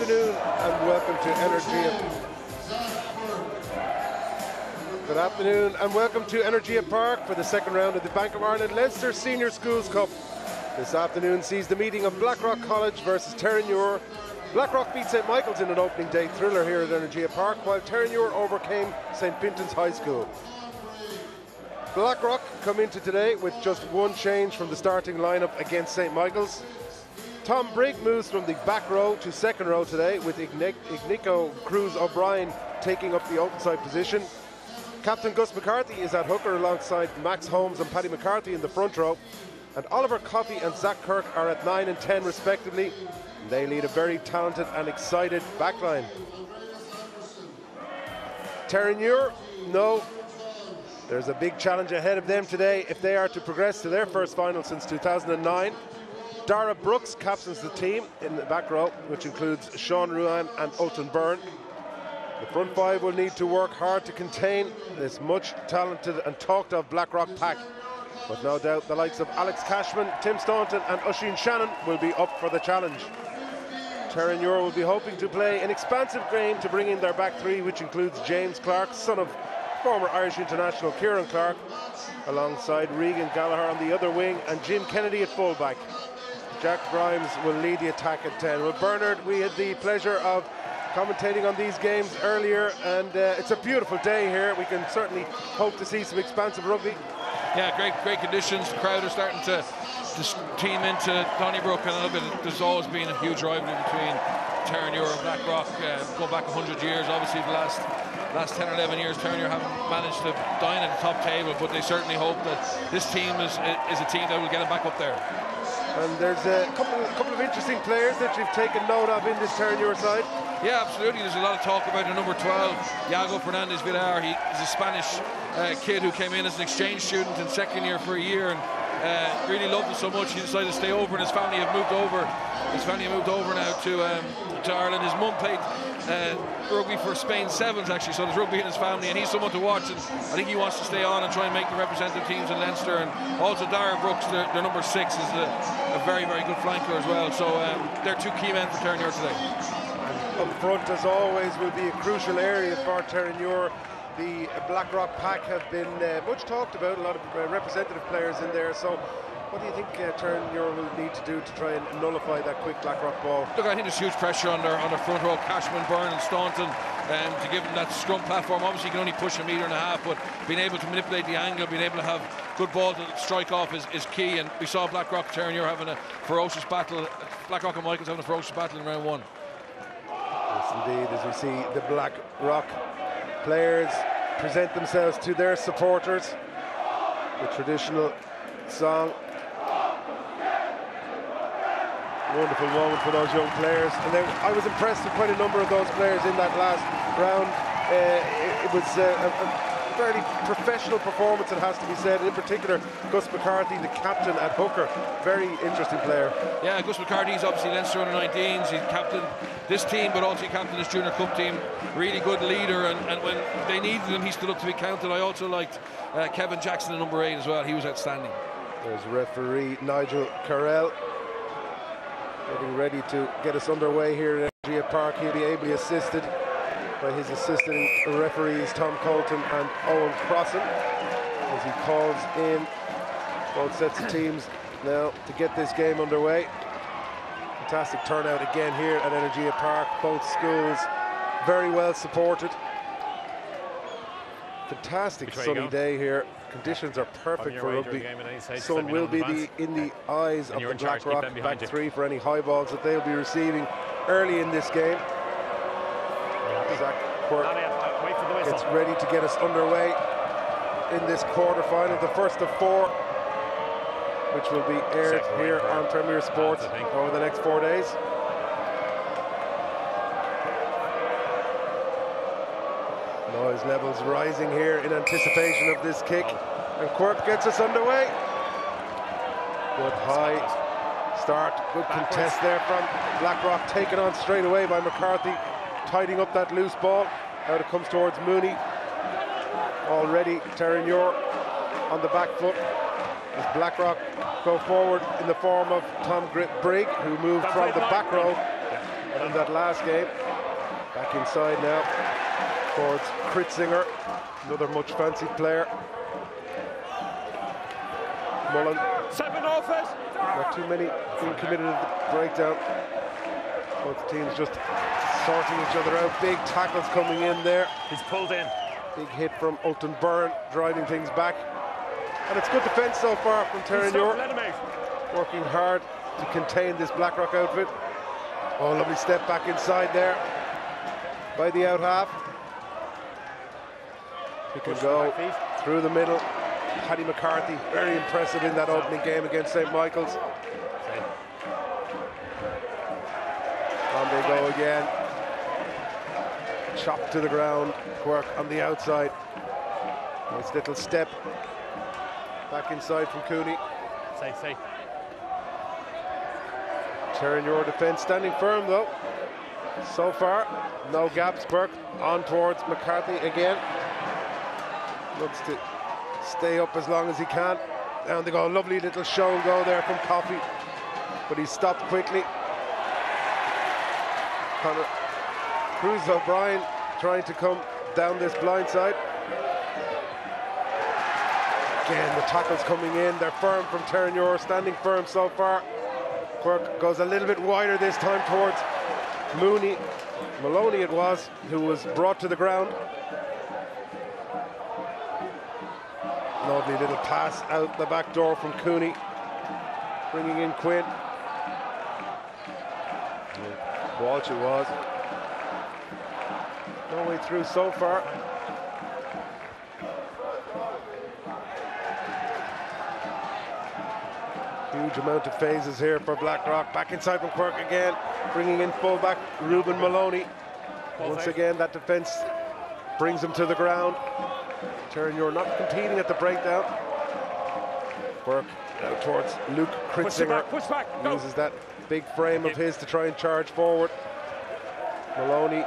afternoon and welcome to Energia. Good afternoon and welcome to Energia Park for the second round of the Bank of Ireland Leinster Senior Schools Cup. This afternoon sees the meeting of Blackrock College versus Terenure. Blackrock beat St Michael's in an opening day thriller here at Energia Park, while Terenure overcame St Fintan's High School. Blackrock come into today with just one change from the starting lineup against St Michael's. Tom Brigg moves from the back row to second row today with Ignico Cruz O'Brien taking up the outside position. Captain Gus McCarthy is at hooker alongside Max Holmes and Paddy McCarthy in the front row. And Oliver Coffey and Zach Kirk are at 9 and 10 respectively. They lead a very talented and excited backline. Terenure, no. There's a big challenge ahead of them today if they are to progress to their first final since 2009. Dara Brooks captains the team in the back row, which includes Sean Ruan and Ulton Byrne. The front five will need to work hard to contain this much talented and talked of Blackrock pack. But no doubt the likes of Alex Cashman, Tim Staunton and Oisin Shannon will be up for the challenge. Terenure will be hoping to play an expansive game to bring in their back three, which includes James Clark, son of former Irish international Kieran Clark, alongside Regan Gallagher on the other wing and Jim Kennedy at fullback. Jack Grimes will lead the attack at 10. Well, Bernard, we had the pleasure of commentating on these games earlier, and uh, it's a beautiful day here. We can certainly hope to see some expansive rugby. Yeah, great, great conditions. The crowd are starting to, to team into Donnybrook, and little bit. There's always been a huge rivalry between Terenure and Blackrock. Uh, go back 100 years. Obviously, the last last 10 or 11 years, Terenure haven't managed to dine at the top table, but they certainly hope that this team is is a team that will get them back up there. And there's a couple, couple of interesting players that you've taken note of in this Terenure side. Yeah, absolutely. There's a lot of talk about the number 12, Yago Fernandez Villar. He, he's a Spanish uh, kid who came in as an exchange student in second year for a year and uh, really loved it so much he decided to stay over and his family have moved over his family moved over now to um, to Ireland his mum played uh, rugby for Spain Sevens actually. So there's rugby in his family and he's someone to watch and I think he wants to stay on and try and make the representative teams in Leinster. And also Dara Brooks their, their number six is a, a, very very good flanker as well. So um, they're two key men for Terenure today. Up front as always will be a crucial area for Terenure the Blackrock pack have been uh, much talked about, a lot of uh, representative players in there. So what do you think uh, Terenure will need to do to try and nullify that quick Blackrock ball? Look, I think there's huge pressure on their, on their front row, Cashman, Byrne and Staunton, um, to give them that scrum platform. Obviously, you can only push a metre and a half, but being able to manipulate the angle, being able to have good ball to strike off is, is key. And we saw Blackrock Terenure having a ferocious battle, Blackrock and Michaels having a ferocious battle in round one. Yes, indeed, as we see the Blackrock players present themselves to their supporters. The traditional song. Wonderful moment for those young players. And then I was impressed with quite a number of those players in that last round. Uh, it, it, was uh, a, a fairly professional performance, it has to be said. In particular, Gus McCarthy, the captain at hooker, very interesting player. Yeah, Gus McCarthy is obviously Leinster under 19s. He's captain this team, but also he captain this junior cup team. Really good leader, and, and when they needed him, he stood up to be counted. I also liked uh, Kevin Jackson at number eight as well. He was outstanding. There's referee Nigel Carell getting ready to get us underway here at Gia Park. He'll be ably assisted by his assistant referees Tom Colton and Owen Crossan as he calls in both sets of teams now to get this game underway. Fantastic turnout again here at Energia Park. Both schools very well supported. Fantastic sunny day here. Conditions are perfect for rugby. Sun will be the, in the eyes of the Blackrock back three for any high balls that they'll be receiving early in this game. Zach Quirk gets ready to get us underway in this quarter-final, the first of four, which will be aired here on Premier Sports over the next four days. Noise levels rising here in anticipation of this kick. And Quirk gets us underway. Good high start, good contest there from Blackrock, taken on straight away by McCarthy tidying up that loose ball. Now it comes towards Mooney. Already Terenure on the back foot. As Blackrock go forward in the form of Tom Brigg, who moved from the back row in that last game. Back inside now towards Kritzinger, another much fancied player. Mullen. Seven offers. Not too many being committed at the breakdown. Both teams just sorting each other out. Big tackles coming in there. He's pulled in. Big hit from Ulton Byrne, driving things back. And it's good defence so far from Terenure. let him out. Working hard to contain this Blackrock outfit. Oh, lovely step back inside there by the out half. He can go the back feet. through the middle. Paddy McCarthy, very impressive in that opening game against St. Michael's. On they go again. Chopped to the ground. Quirk on the outside. Nice little step. Back inside from Cooney. Say, say. Terenure defence, standing firm though. So far, no gaps. Burke on towards McCarthy again. Looks to stay up as long as he can. Down they go. Lovely little show and go there from Coffey. But he stopped quickly. Connor Cruz O'Brien trying to come down this blind side. Again, the tackles coming in. They're firm from Terenure, standing firm so far. Quirk goes a little bit wider this time towards Mooney. Maloney it was, who was brought to the ground. Lovely little pass out the back door from Cooney. Bringing in Quinn. Walsh it was. No way through so far. Huge amount of phases here for Blackrock. Back inside from Quirk again. Bringing in fullback Ruben Maloney. Once again, that defence brings him to the ground. Turn, you're not competing at the breakdown. Quirk now uh, towards Luke Push it back, push back. Go. Uses that big frame of his to try and charge forward. Maloney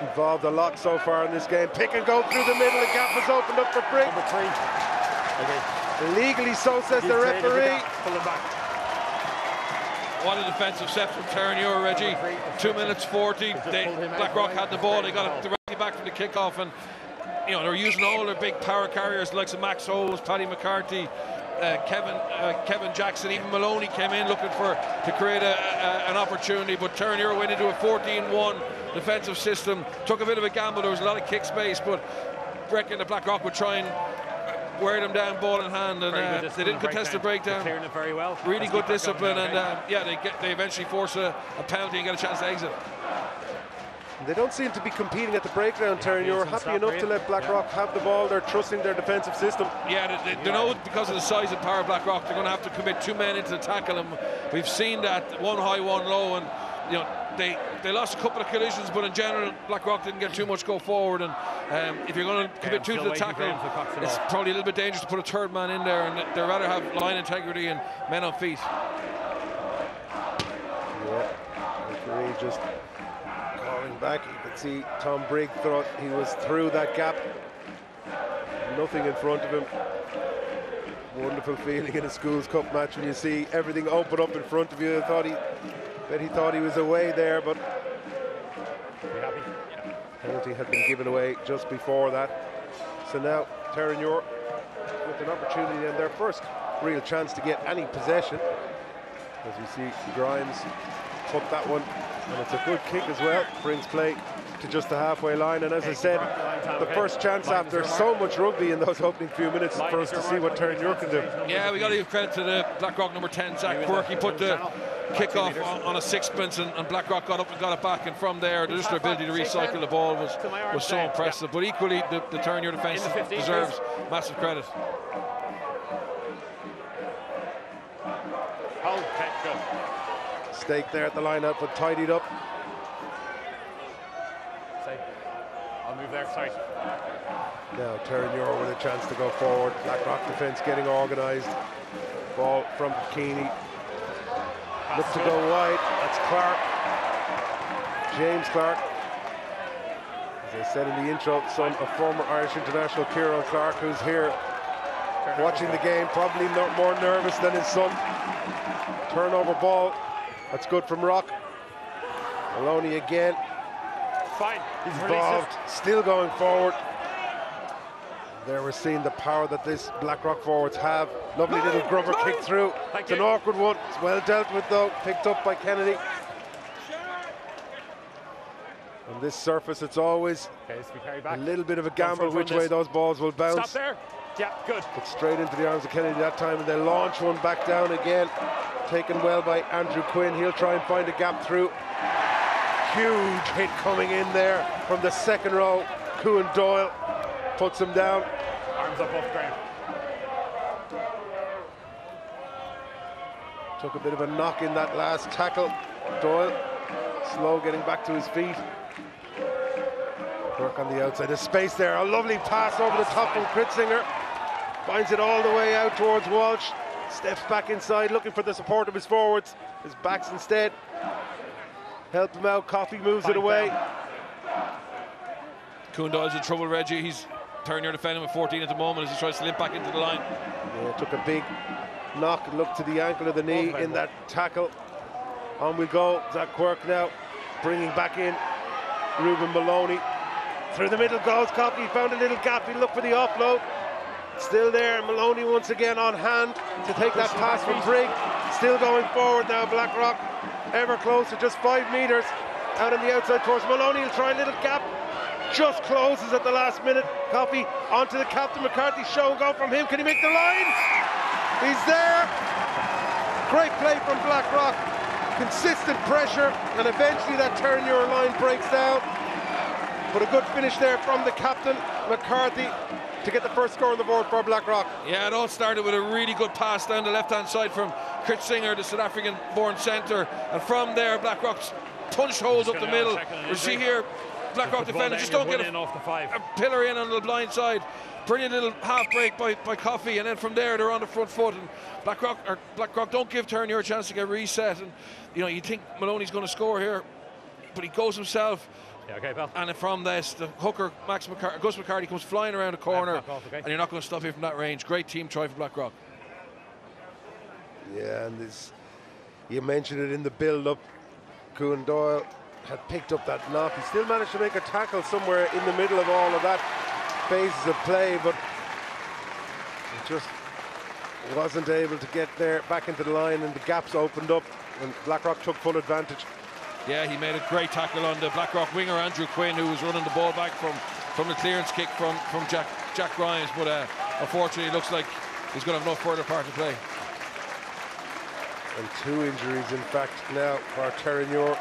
involved a lot so far in this game. Pick and go through the middle. The gap is opened up for Briggs. Number three. Okay. Illegally so, says He's the referee. gap. Pull him back. What a defensive set from Terenure, Reggie. Two minutes 40. They, Blackrock had the ball. They got it directly back from the kickoff. And, you know, they're using all their big power carriers, like Max Holmes, Paddy McCarthy, uh, Kevin uh, Kevin Jackson, even Maloney came in looking for to create a, a, an opportunity. But Terenure went into a 14-1 defensive system. Took a bit of a gamble. There was a lot of kick space, but reckon the Blackrock would try and wear them down ball in hand. And uh, they didn't contest the breakdown. It very well. Really Let's good keep that going discipline, and uh, yeah, they get they eventually force a, a penalty and get a chance to exit. They don't seem to be competing at the breakdown, turn. You're happy stop enough to let Blackrock have the ball. They're trusting their defensive system. Yeah, they, they, they know because of the size and power of Blackrock, they're going to have to commit two men into the tackle. And we've seen that one high, one low, and you know they they lost a couple of collisions, but in general, Blackrock didn't get too much go forward. And um, if you're going to commit two to the tackle, him to it's off. probably a little bit dangerous to put a third man in there, and they'd rather have line integrity and men on feet. Yeah, referee just calling back. You could see Tom Brigg thought he was through that gap. Nothing in front of him. Wonderful feeling in a schools cup match when you see everything open up in front of you. I thought he, bet he thought he was away there, but penalty had been given away just before that. So now Terenure with an opportunity and their first real chance to get any possession. As we see Grimes put that one, and it's a good kick as well. Brings play to just the halfway line, and as I said, the line, Tom, the okay? first chance after so much rugby in those opening few minutes for us to see mark. what Terenure can do. Yeah, we got to give credit to the Blackrock number 10, Zach Quirk. He put the kick off on, on a sixpence, and, and Blackrock got up and got it back. And from there, just their ability to recycle the ball was, was so impressive. But equally, the, the Terenure defence In the 15, deserves massive credit. Hold. Okay, good. Stake there at the line out, but tidied up. I'll move there. Sorry. Now Terenure with a chance to go forward. Blackrock defence getting organised. Ball from Keeney. Look to go wide. That's Clark. James Clark. As I said in the intro, son of former Irish international Kieran Clark, who's here watching the game, probably more nervous than his son. Turnover ball. That's good from Rock. Maloney again, Fine. He's involved, still going forward. There we're seeing the power that this Blackrock forwards have. Lovely little grubber kick through. It's an awkward one. It's well dealt with though. Picked up by Kennedy. On this surface, it's always a little bit of a gamble which way those balls will Stop bounce. there. Yeah, good. But straight into the arms of Kennedy that time, and they launch one back down again. Taken well by Andrew Quinn. He'll try and find a gap through. Huge hit coming in there from the second row. Kuhn Doyle puts him down. Arms up off ground. Took a bit of a knock in that last tackle. Doyle slow getting back to his feet. Work on the outside. There's space there. A lovely pass over the top from Kritzinger. Finds it all the way out towards Walsh. Steps back inside looking for the support of his forwards. His backs instead. Help him out. Coffey moves it away. down. Kuhn Doyle's in trouble, Reggie. He's turning Turner defending with 14 at the moment as he tries to limp back into the line. Yeah, took a big knock and look to the ankle of the knee in that tackle. On we go. Zach Quirk now bringing back in Ruben Maloney. Through the middle goes Coffey. Found a little gap. He looked for the offload. Still there. Maloney once again on hand to take that pass from Brigg. Still going forward now. Blackrock ever closer, just five metres out on the outside course. Maloney will try a little gap. Just closes at the last minute. Coffey onto the captain McCarthy. Show and go from him. Can he make the line? He's there. Great play from Blackrock. Consistent pressure, and eventually that Terenure line breaks down. But a good finish there from the captain McCarthy to get the first score on the board for Blackrock. Yeah, it all started with a really good pass down the left hand side from Kritzinger, the South African born centre. And from there, Blackrock's punched holes up the middle. check We see here, Blackrock The ball defenders just don't get one a, off the five. a pillar in on the blind side. Brilliant little half break by, by Coffey, and then from there they're on the front foot. And Blackrock or Blackrock don't give Turner a chance to get reset. And you know you think Maloney's going to score here, but he goes himself. Yeah, okay, pal. And from this, the hooker Max McCar- Gus McCarthy comes flying around the corner, back off, okay. and you're not going to stop him from that range. Great team try for Blackrock. Yeah, and this, you mentioned it in the build-up. Coon Doyle had picked up that knock. He still managed to make a tackle somewhere in the middle of all of that phases of play, but he just wasn't able to get there back into the line, and the gaps opened up, and Blackrock took full advantage. Yeah, he made a great tackle on the Blackrock winger Andrew Quinn, who was running the ball back from, from the clearance kick from, from Jack Jack Grimes. But uh, unfortunately, it looks like he's going to have no further part to play. And two injuries, in fact, now for Terenure.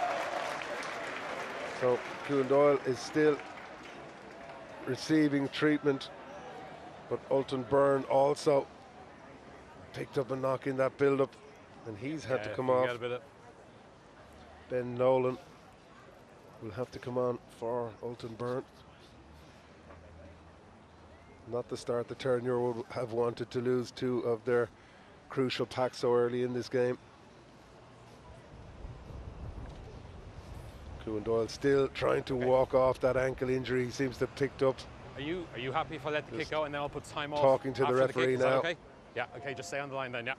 So Kuhn Doyle is still receiving treatment, but Alton Byrne also picked up a knock in that build-up, and he's had to Yeah, come you off. Get a bit of, Ben Nolan will have to come on for Alton Byrne. Not the start that Terenure would have wanted to lose two of their crucial packs so early in this game. Kuhn Doyle still trying to walk off that ankle injury he seems to have picked up. are you are you happy if I let the Just kick go and then I'll put time off? talking to the referee kick? Now. Okay. Yeah. Okay. Just stay on the line then. Yeah.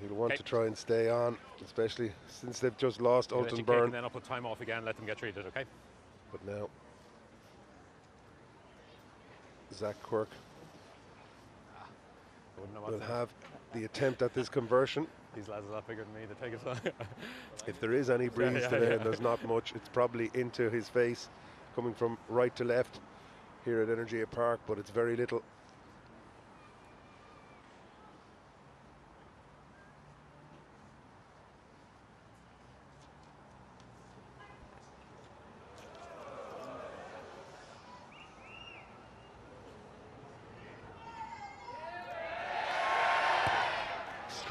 He'll want Okay. to try and stay on, especially since they've just lost You let Alton you kick Byrne. and then I'll put time off again. Let them get treated. Okay. But now, Zach Quirk ah, I will have the attempt at this conversion. These lads are a lot bigger than me. They take it. If there is any breeze yeah, today, yeah. and there's not much, it's probably into his face, coming from right to left here at Energia Park, but it's very little.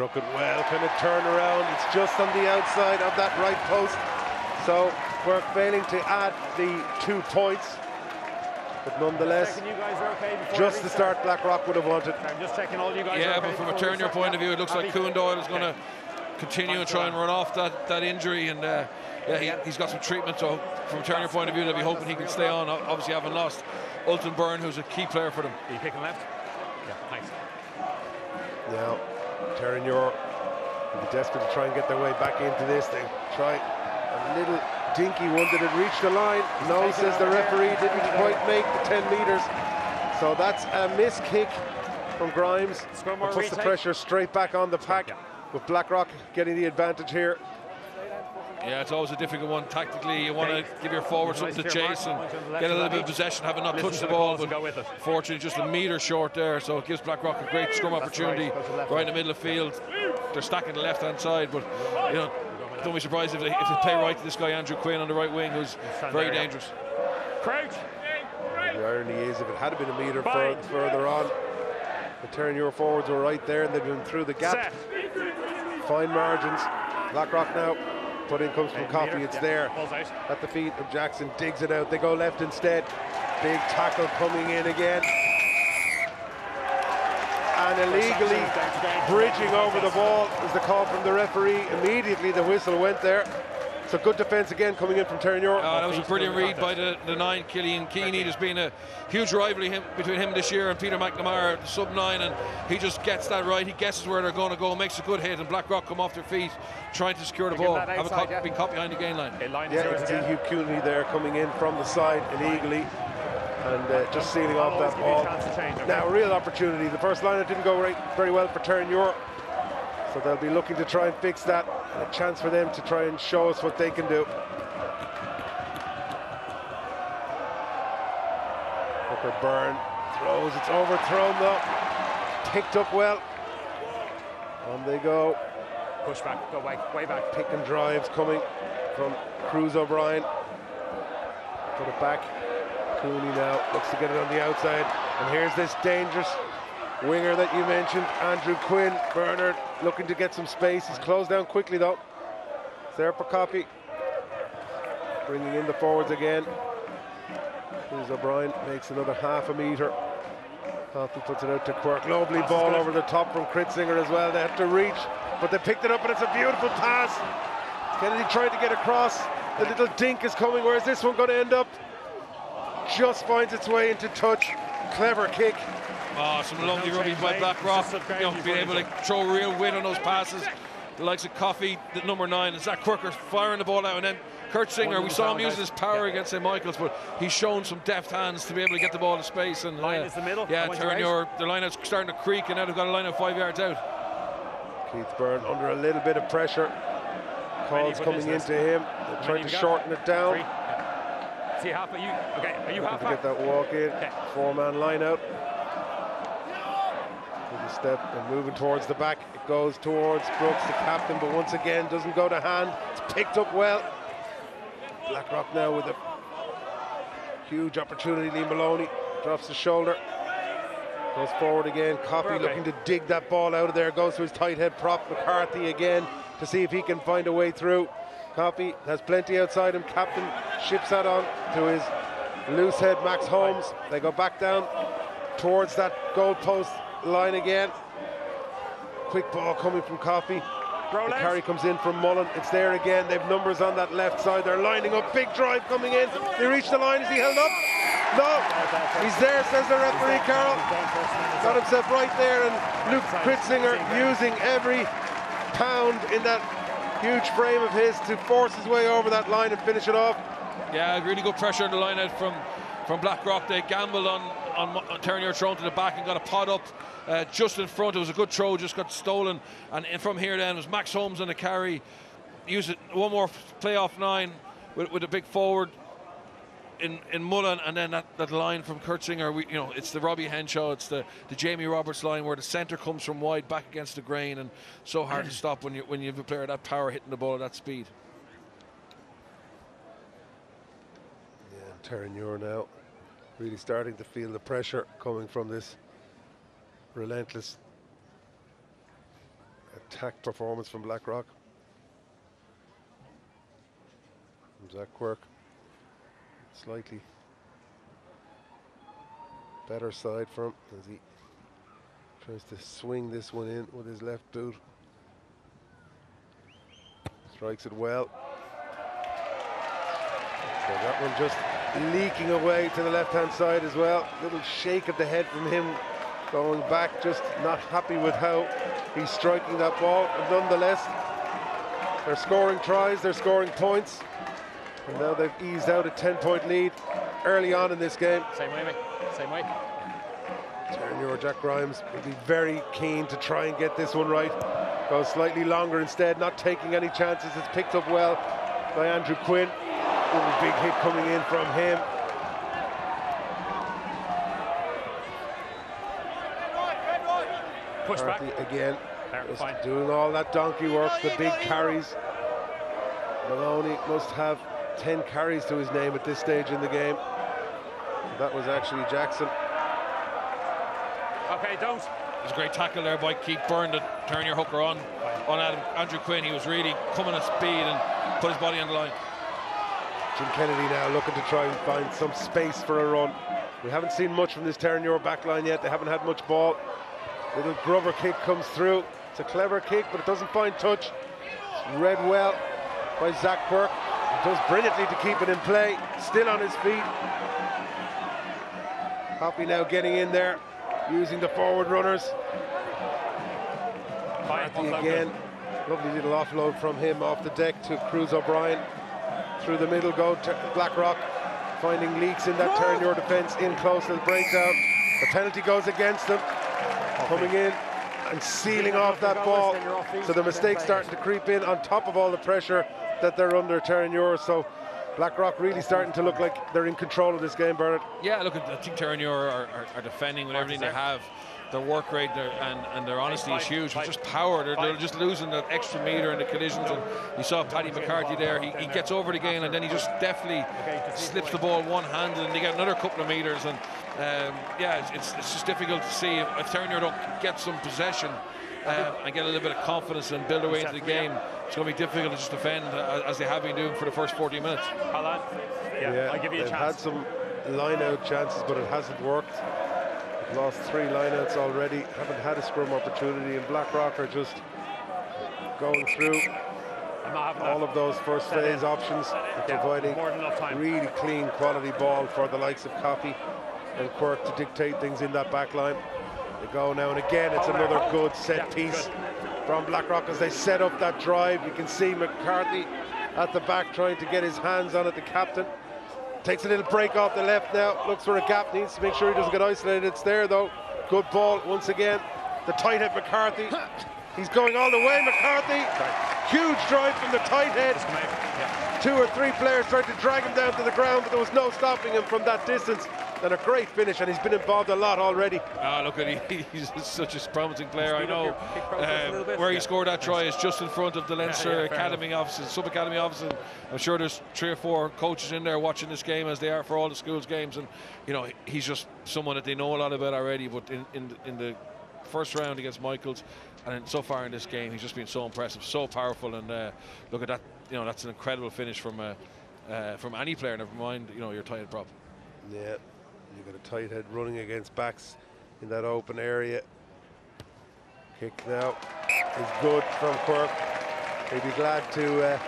Struck it well, can it turn around. It's just on the outside of that right post. So we're failing to add the two points. But nonetheless, you guys are okay just I the restart. start Blackrock would have wanted. I'm just checking all you guys. Yeah, are okay but from a Turner point of view, it looks like Happy? Kuhn Doyle is going Okay. to continue and try and run off that, that injury. And uh, yeah, he, he's got some treatment. So from a Turner point of view, they'll be hoping he can stay on. O- Obviously, having lost Ulton Byrne, who's a key player for them. Are you kicking left? Yeah. Thanks. Now, Terenure They'll be desperate to try and get their way back into this. They try a little dinky one. Did it reach the line? No, says the referee. Didn't quite make the 10 metres. So that's a miss kick from Grimes. Puts the pressure straight back on the pack Yeah. with Blackrock getting the advantage here. Yeah, it's always a difficult one. Tactically, you want to give your forwards Nice something to chase and Point on the left get a little bit of possession, having not touched the the ball, but and go with it. fortunately just a metre short there, so it gives Blackrock a great scrum opportunity right, go to the left right in the middle of the field. They're stacking the left-hand side, but you know, don't be surprised if they, if they play right to this guy Andrew Quinn on the right wing, who's Stand very there, yeah. dangerous. Crouch. The irony is, if it had been a metre fur- further on, the Terenure forwards were right there and they've been through the gap. Set. Fine margins. Blackrock now. Put in comes from Coffey. It's there at the feet of Jackson. Digs it out. They go left instead. Big tackle coming in again. And illegally Down to down. bridging over the ball is the call from the referee. Immediately the whistle went there. So good defence again coming in from Terenure. Uh, that was a brilliant read by the, the nine, Killian Keeney. There's been a huge rivalry him, between him this year and Peter McNamara, the sub nine, and he just gets that right. He guesses where they're going to go, makes a good hit, and Blackrock come off their feet trying to secure the Give ball. that Have a cop, yeah. been caught behind the gain line. Okay, line Yeah, zeros it's again. Hugh Cooney there coming in from the side illegally and uh, just sealing off that give you a ball. change, okay? Now, a real opportunity. The first liner didn't go right, very well for Terenure, so they'll be looking to try and fix that. A chance for them to try and show us what they can do. Hooker Byrne throws, it's overthrown though. Picked up well. On they go. Push back. Go way, way back. Pick and drives coming from Cruz O'Brien. Put it back. Cooney now looks to get it on the outside. And here's this dangerous winger that you mentioned, Andrew Quinn. Bernard looking to get some space. He's closed down quickly though. For copy. Bringing in the forwards again. Cruz O'Brien makes another half a metre. Coffey puts it out to Quirk. Lovely Pass ball over the top from Kritzinger as well. They have to reach, but they picked it up, and it's a beautiful pass. Kennedy tried to get across. The little dink is coming. Where's this one going to end up? Just finds its way into touch. Clever kick. Oh, some lovely no rugby by made. Blackrock. It's You know, being able to throw real weight on those passes. The likes of Coffey, the number nine, is that Quirker firing the ball out, and then Kritzinger. We saw him using his power against St Michael's, but he's shown some deft hands to be able to get the ball to space. And Line uh, is the middle. Yeah, I turn your the line out's starting to creak, and now they've got a line of five yards out. Keith Byrne under a little bit of pressure. Calls coming into him. They're trying to shorten it down. Three. Yeah. See half. Are you okay? Are you half to get back? that walk in. Okay. Four man line out. A step and moving towards the back. It goes towards Brooks, the captain, but once again doesn't go to hand. It's picked up well. Blackrock now with a huge opportunity. Lee Maloney drops the shoulder. Goes forward again. Coffey Okay. looking to dig that ball out of there. Goes to his tight head prop. McCarthy again to see if he can find a way through. Coffey has plenty outside him. Captain ships that on to his loose head Max Holmes. They go back down towards that goal post line again. Quick ball coming from Coffey. Roll The carry comes in from Mullen. It's there again. They've numbers on that left side. They're lining up. Big drive coming in. They reach the line. Is he held up? No. He's there, says the referee, Carroll. Got himself right there. And Luke Kritzinger using every pound in that huge frame of his to force his way over that line and finish it off. Yeah, really good pressure on the line out from from Blackrock. They gambled on on, on Terenure thrown to the back and got a pot up uh, just in front. It was a good throw, just got stolen. And, and from here then was Max Holmes on the carry. Use it one more playoff nine with, with a big forward in, in Mullen, and then that, that line from Kritzinger. We, you know, it's the Robbie Henshaw, it's the, the Jamie Roberts line where the centre comes from wide back against the grain, and so hard to stop when you when you have a player that power hitting the ball at that speed. Yeah, Terenure now really starting to feel the pressure coming from this relentless attack performance from Blackrock. From Zach Quirk. Slightly better side for him as he tries to swing this one in with his left boot. Strikes it well. So that one just leaking away to the left-hand side as well. Little shake of the head from him going back, just not happy with how he's striking that ball. But nonetheless, they're scoring tries, they're scoring points. And now they've eased out a 10 point lead early on in this game. Same way, mate. Same way. Terenure Jack Grimes will be very keen to try and get this one right. Goes slightly longer instead, not taking any chances. It's picked up well by Andrew Quinn. Little big hit coming in from him. Push back. Again, There, just doing all that donkey work, the big carries. Maloney must have 10 carries to his name at this stage in the game. That was actually Jackson. Okay, don't. There's a great tackle there by Keith Byrne to Terenure hooker on on Adam, Andrew Quinn. He was really coming at speed and put his body on the line. Jim Kennedy now looking to try and find some space for a run. We haven't seen much from this Terenure back line yet. They haven't had much ball. Little grubber kick comes through. It's a clever kick, but it doesn't find touch. It's read well by Zach Quirk. He does brilliantly to keep it in play. Still on his feet. Hoppy now getting in there, using the forward runners. Fine. Again. Lovely little offload from him off the deck to Cruz O'Brien. Through the middle go to Blackrock. Finding leaks in that Terenure defence in close to the breakdown. The penalty goes against them. Coming in and sealing off that ball. So the mistake's starting to creep in on top of all the pressure that they're under Terenure. So Blackrock really starting to look like they're in control of this game, Bernard. Yeah, look, I think Terenure are, are, are defending with everything they have. Their work rate their, and, and their honesty is huge. It's just power. They're, they're just losing that extra meter in the collisions. And you saw Paddy McCarthy there. He, he gets over the gain and then he just definitely slips the ball one-handed and they get another couple of meters. And um, yeah, it's, it's, it's just difficult to see if, if Terenure don't get some possession um, and get a little bit of confidence and build their way into the game. It's going to be difficult to just defend uh, as they have been doing for the first 40 minutes. Hold on. Yeah, I'll give you a they've chance. had some line-out chances, but it hasn't worked. Lost three line-outs already. Haven't had a scrum opportunity, and Blackrock are just going through I'm not having all of those first phase options, and providing more than enough time. really clean, quality ball for the likes of Coffey and Quirk to dictate things in that back line. They go now, and again, it's another good oh, set piece from Blackrock as they set up that drive. You can see McCarthy at the back trying to get his hands on it, the captain. Takes a little break off the left now, looks for a gap, needs to make sure he doesn't get isolated. It's there though. Good ball once again. The tight head McCarthy. He's going all the way, McCarthy. Huge drive from the tight head. Come out. Yeah. Two or three players tried to drag him down to the ground, but there was no stopping him from that distance. And a great finish, and he's been involved a lot already. Ah, look at he, he's such a promising player. I know your kick process a um, where he Yeah. scored that try is just in front of the Leinster yeah, fair Academy offices, sub academy offices. I'm sure there's three or four coaches in there watching this game as they are for all the schools games, and you know he's just someone that they know a lot about already. But in in, the- in the first round against Michaels, and so far in this game, he's just been so impressive, so powerful, and uh, look at that. You know that's an incredible finish from uh, uh, from any player. Never mind, you know your tight head prop. Yeah, you got a tight head running against backs in that open area. Kick now is good from Quirk. He'd be glad to uh,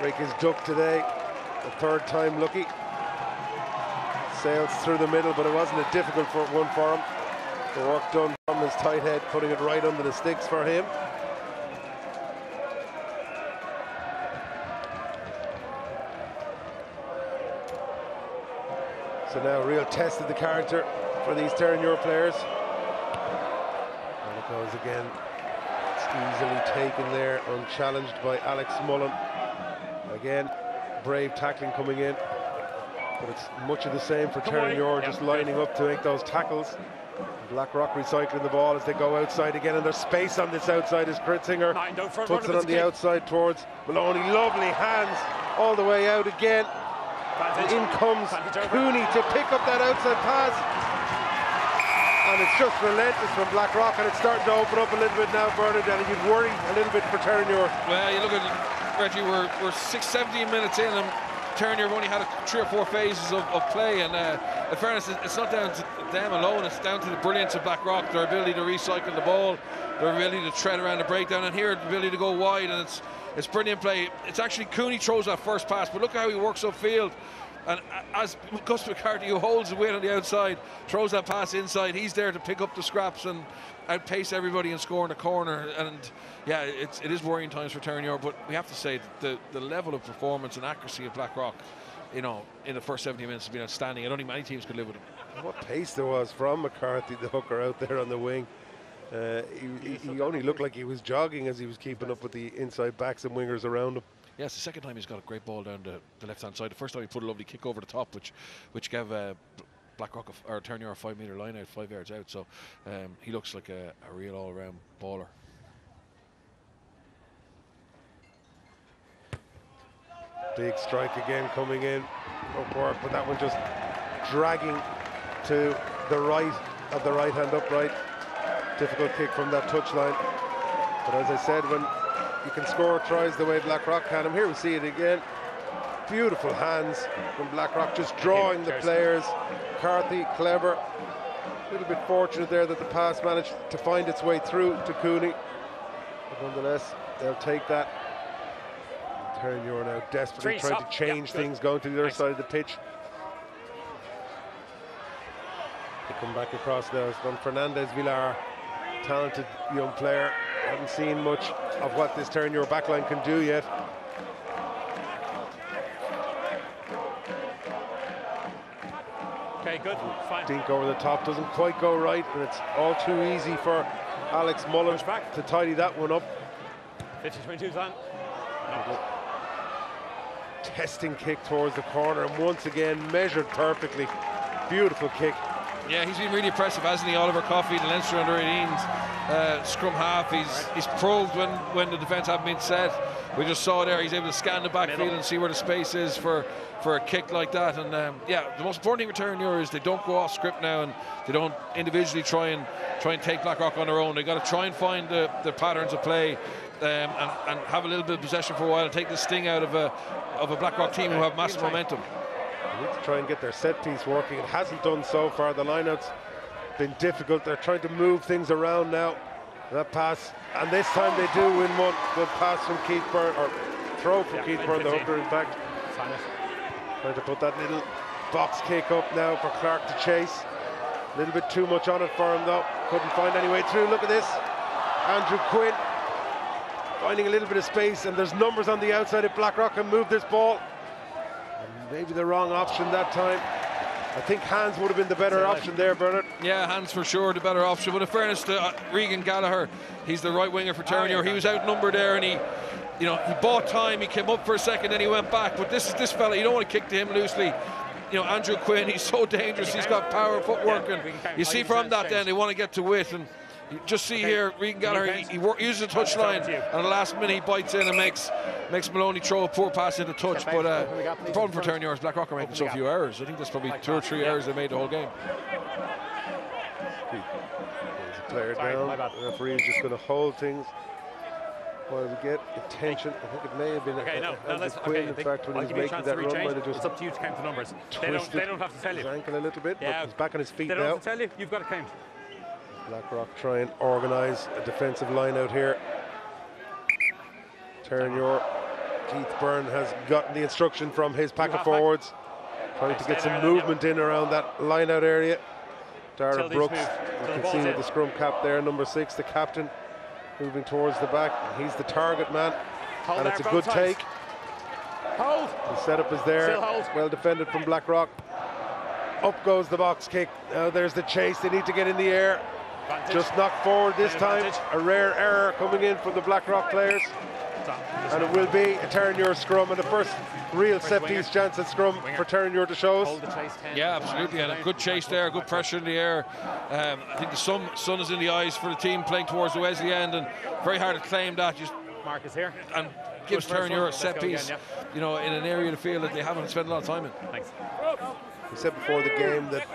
break his duck today. The third time lucky. Sails through the middle, but it wasn't a difficult one for him. The work done from his tight head, putting it right under the sticks for him. So now a real test of the character for these Terenure players. And it goes again. It's easily taken there, unchallenged by Alex Mullen. Again, brave tackling coming in. But it's much of the same for Come on. Terenure, Yeah, just lining up to make those tackles. Blackrock recycling the ball as they go outside again, and there's space on this outside as Kritzinger Nine, puts it on the kick. outside towards Maloney. Lovely hands all the way out again. Advantage. In comes Advantage. Cooney to pick up that outside pass. And it's just relentless from Blackrock, and it's starting to open up a little bit now, Bernard, and you'd worry a little bit for Terenure. Well, you look at Reggie, we're, we're six, 17 minutes in, and Turner have only had a, three or four phases of, of play. And uh, in fairness, it's not down to them alone, it's down to the brilliance of Blackrock, their ability to recycle the ball, their ability to tread around the breakdown, and here, the ability to go wide. And it's it's brilliant play. It's actually Cooney throws that first pass, but look how he works upfield. And as Gus McCarthy, who holds the weight on the outside, throws that pass inside, he's there to pick up the scraps and outpace everybody and score in the corner. And yeah, it's, it is worrying times for Terenure, but we have to say that the, the level of performance and accuracy of Blackrock, you know, in the first 70 minutes has been outstanding. I don't think many teams could live with it. What pace there was from McCarthy, the hooker out there on the wing. Uh, he, he- he only looked like he was jogging as he was keeping up with the inside backs and wingers around him. Yes, the second time he's got a great ball down the, the left hand side. The first time he put a lovely kick over the top, which which gave uh, Blackrock a or Turnier a five metre line out, five yards out. So um, he looks like a, a real all round baller. Big strike again coming in. Upward, but that one just dragging to the right of the right hand upright. Difficult kick from that touchline. But as I said, when you can score tries the way Blackrock can, and here we see it again. Beautiful hands from Blackrock, just drawing the players. Carthy, clever. A little bit fortunate there that the pass managed to find its way through to Cooney. But nonetheless, they'll take that. Terenure now desperately trying to change Yeah, things, going to the other Nice. side of the pitch. They come back across now. It's from Fernandez Villar, talented young player. Haven't seen much of what this Terenure backline can do yet. Okay, good. Fine. Dink over the top doesn't quite go right, and it's all too easy for Alex Mullen Push back. to tidy that one up. 50 22's on. Testing kick towards the corner, and once again measured perfectly. Beautiful kick. Yeah, he's been really impressive, hasn't he? Oliver Coffey, the Leinster under 18s uh, scrum half. He's he's probed when, when the defence haven't been set. We just saw there he's able to scan the backfield and see where the space is for, for a kick like that. And um, yeah, the most important thing with Terenure is they don't go off script now and they don't individually try and try and take Blackrock on their own. They've got to try and find the, the patterns of play um, and, and have a little bit of possession for a while and take the sting out of a of a Blackrock team who have massive momentum. They need to try and get their set piece working. It hasn't done so far. The lineout's been difficult. They're trying to move things around now. That pass, and this time they do win one. Good pass from Keith Byrne, or throw from Yeah, Keith Byrne, the 15. hooker, in fact. Trying to put that little box kick up now for Clark to chase. A little bit too much on it for him though. Couldn't find any way through. Look at this. Andrew Quinn finding a little bit of space, and there's numbers on the outside if Blackrock can move this ball. And maybe the wrong option that time. I think Hans would have been the better option there, Bernard. Yeah, hands for sure, the better option. But in fairness to uh, Regan Gallagher, he's the right winger for Terenure. He was outnumbered there, and he, you know, he bought time. He came up for a second, then he went back. But this is this fella. You don't want to kick to him loosely. You know, Andrew Quinn. He's so dangerous. He's got power, footwork, and you see from that, then they want to get to wit and. You just see here, Regan Gallagher, he, he wor- uses the touchline, and at the last minute he bites in and makes makes Maloney throw a poor pass into touch. But uh, the problem for Terenure is Blackrock are making so few errors. I think there's probably two or three errors they made the whole game. There's a player Sorry, down. my bad. The referee is just going to hold things while we get attention. I think it may have been Okay, a, no, a, no, Andrew let's, Quinn, okay, in they- fact, when I'll he's give you a making chance that to run, rechange. might just It's up to you to count the numbers. They don't, they don't have to tell you. his you. ankle a little bit, Yeah. but he's back on his feet They don't now. have to tell you. You've got to count. Blackrock try and organise a defensive line out here. Terenure, Keith Byrne has gotten the instruction from his pack of back. forwards, trying to get some there then, yeah. movement in around that line out area. Dara Brooks, you can see with the scrum cap there, number six, the captain, moving towards the back. He's the target man, Hold and it's a good sides. take. Hold. The setup is there, well defended from Blackrock. Up goes the box kick. Now there's the chase. They need to get in the air. Advantage. Just knocked forward this An time. advantage. A rare error coming in from the Blackrock players. And it will be a Terenure scrum and the first real set winger. piece chance at scrum Winger. for Terenure to show us. Hold the chase 10. Yeah, absolutely, and a good chase there, good pressure in the air. Um, I think the sun, sun is in the eyes for the team playing towards the Wesley end, and very hard to claim that. Just is here. and gives Good first Terenure a set piece, again, you know, in an area of the field that they haven't spent a lot of time in. Thanks. We said before the game that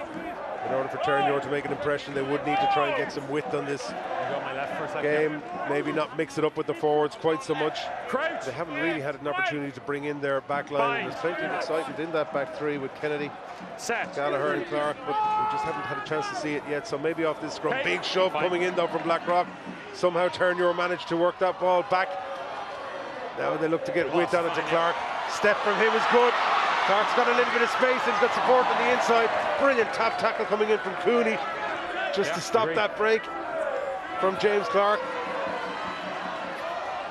in order for Terenure to make an impression, they would need to try and get some width on this I'll go on my left for a second. game. Maybe not mix it up with the forwards quite so much. Crouch. They haven't really had an opportunity to bring in their back line. There's plenty of excitement in that back three with Kennedy, Set. Gallagher, and Clark, but we just haven't had a chance to see it yet. So maybe off this scrum, big shove Fine. coming in though from Blackrock. Somehow Terenure managed to work that ball back. Now they look to get width on it to Clark. Step from him is good. Clark's got a little bit of space and he's got support on the inside. Brilliant tap tackle coming in from Cooney just Yeah, to stop agree. that break from James Clark.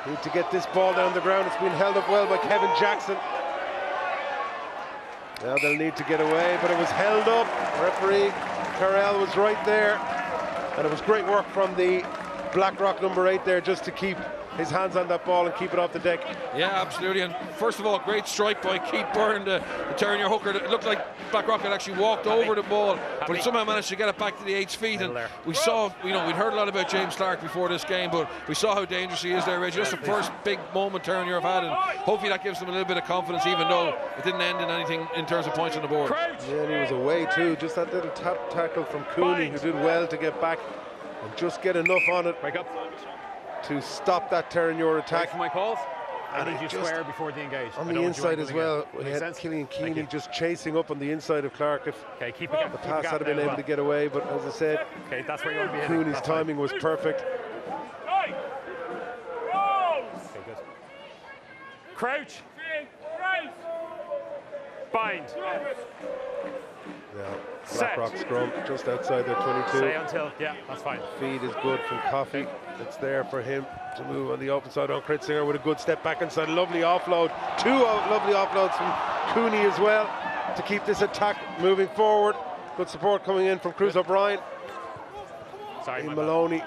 Need to get this ball down the ground. It's been held up well by Kevin Jackson. Now they'll need to get away, but it was held up. Referee Carell was right there. And it was great work from the Blackrock number eight there just to keep his hands on that ball and keep it off the deck. Yeah, absolutely. And first of all, great strike by Keith Byrne, the, the Terenure hooker. It looked like Blackrock had actually walked over the ball, but Happy. he somehow managed to get it back to the eight feet. And there. we saw, you know, we'd heard a lot about James Clark before this game, but we saw how dangerous he is there, Reggie. Just the first big moment turn you've had, and hopefully that gives them a little bit of confidence, even though it didn't end in anything in terms of points on the board. Yeah, and he was away too. Just that little tap tackle from Cooney, who did well to get back and just get enough on it Wake up. To stop that Terenure Wait attack. for my calls. And I need you just- square before the engage. On the don't want you inside as well, again. we Makes had sense? Killian Thank Keeney just chasing up on the inside of Clark. If Okay, keep it. the pass had been able to get away, but as I said, Okay, that's where you want to be. Cooney's That's timing was perfect. Okay, good. Crouch. Bind. Yeah, Set. Blackrock scrum just outside their 22. Say until. Yeah, that's fine. Feed is good from Coffey. It's there for him to move on the open side on Kritzinger with a good step back inside. Lovely offload. Two lovely offloads from Cooney as well to keep this attack moving forward. Good support coming in from Cruz O'Brien. Sorry, In my bad. Maloney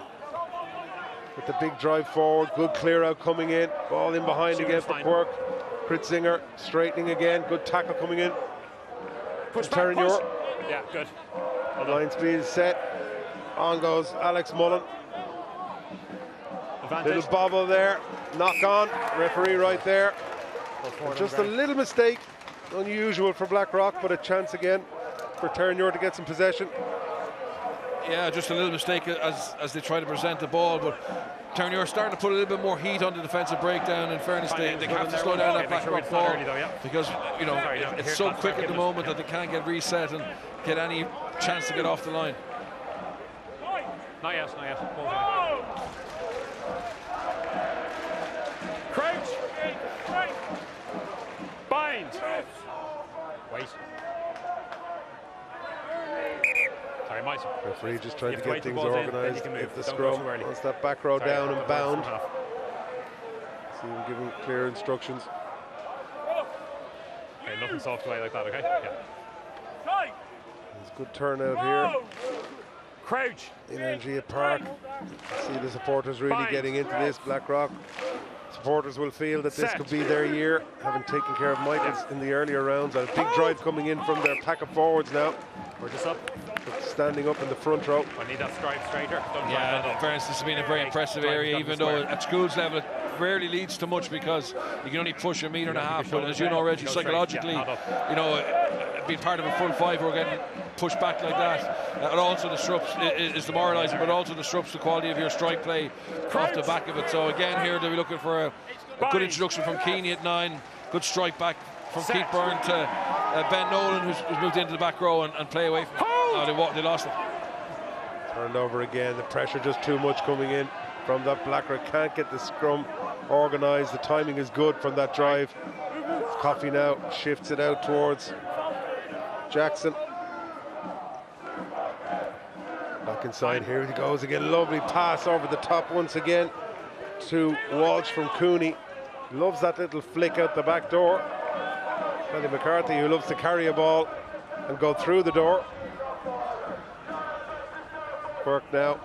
with the big drive forward. Good clear out coming in. Ball in behind Shooter's again for. Quirk. Kritzinger straightening again. Good tackle coming in. Push back, Terran push. Ure. Yeah, good. Well done. Line speed is set. On goes Alex Mullen. Advantage. Little bobble there. Knock on. Referee right there. Just a on the ground. little mistake. Unusual for Blackrock, but a chance again for Terenure to get some possession. Yeah, just a little mistake as as they try to present the ball, but Terenure starting to put a little bit more heat on the defensive breakdown. In fairness, they, they have to slow down that sure back start ball though, yeah. because you know Sorry, it- it's so quick at the moment Yeah. that they can't get reset and get any chance to get off the line. Not yet, not yet. Crouch. Bind. Wait. Sorry, Mike. Referee just trying to have to wait get things ball's in, then you organised. can. If the Don't scrum too wants that back row Sorry, down and bound. front. See him giving clear instructions. Okay, nothing soft away like that, okay? Yeah. There's good turnout here Crouch. in Energia Park. See the supporters really Bind. getting into this. Blackrock supporters will feel that this Set. could be their year, having taken care of Michaels in the earlier rounds. A big drive coming in from their pack of forwards now, We're just up. standing up in the front row. I need that stripe straighter. Don't Yeah, in fairness, this has been a very impressive area, even though square. at schools level it rarely leads to much because you can only push a metre and a half. But as you know, Reggie, down, go straight. psychologically, Yeah, you know, uh, being part of a full five or getting pushed back like that, uh, it also disrupts i- i- is demoralising, but also disrupts the quality of your strike play off the back of it. So again, here they'll be looking for a, a good introduction from Keeney at nine, good strike back from Set. Keith Byrne to uh, Ben Nolan, who's, who's moved into the back row and, and play away from. Oh, they, wa- they lost it. Turned over again. The pressure just too much coming in from that Blackrock. Can't get the scrum organised. The timing is good from that drive. Coffey now shifts it out towards Jackson. Back inside, here he goes again. Lovely pass over the top once again to Walsh from Cooney. Loves that little flick out the back door. Paddy McCarthy, who loves to carry a ball and go through the door. Burke now.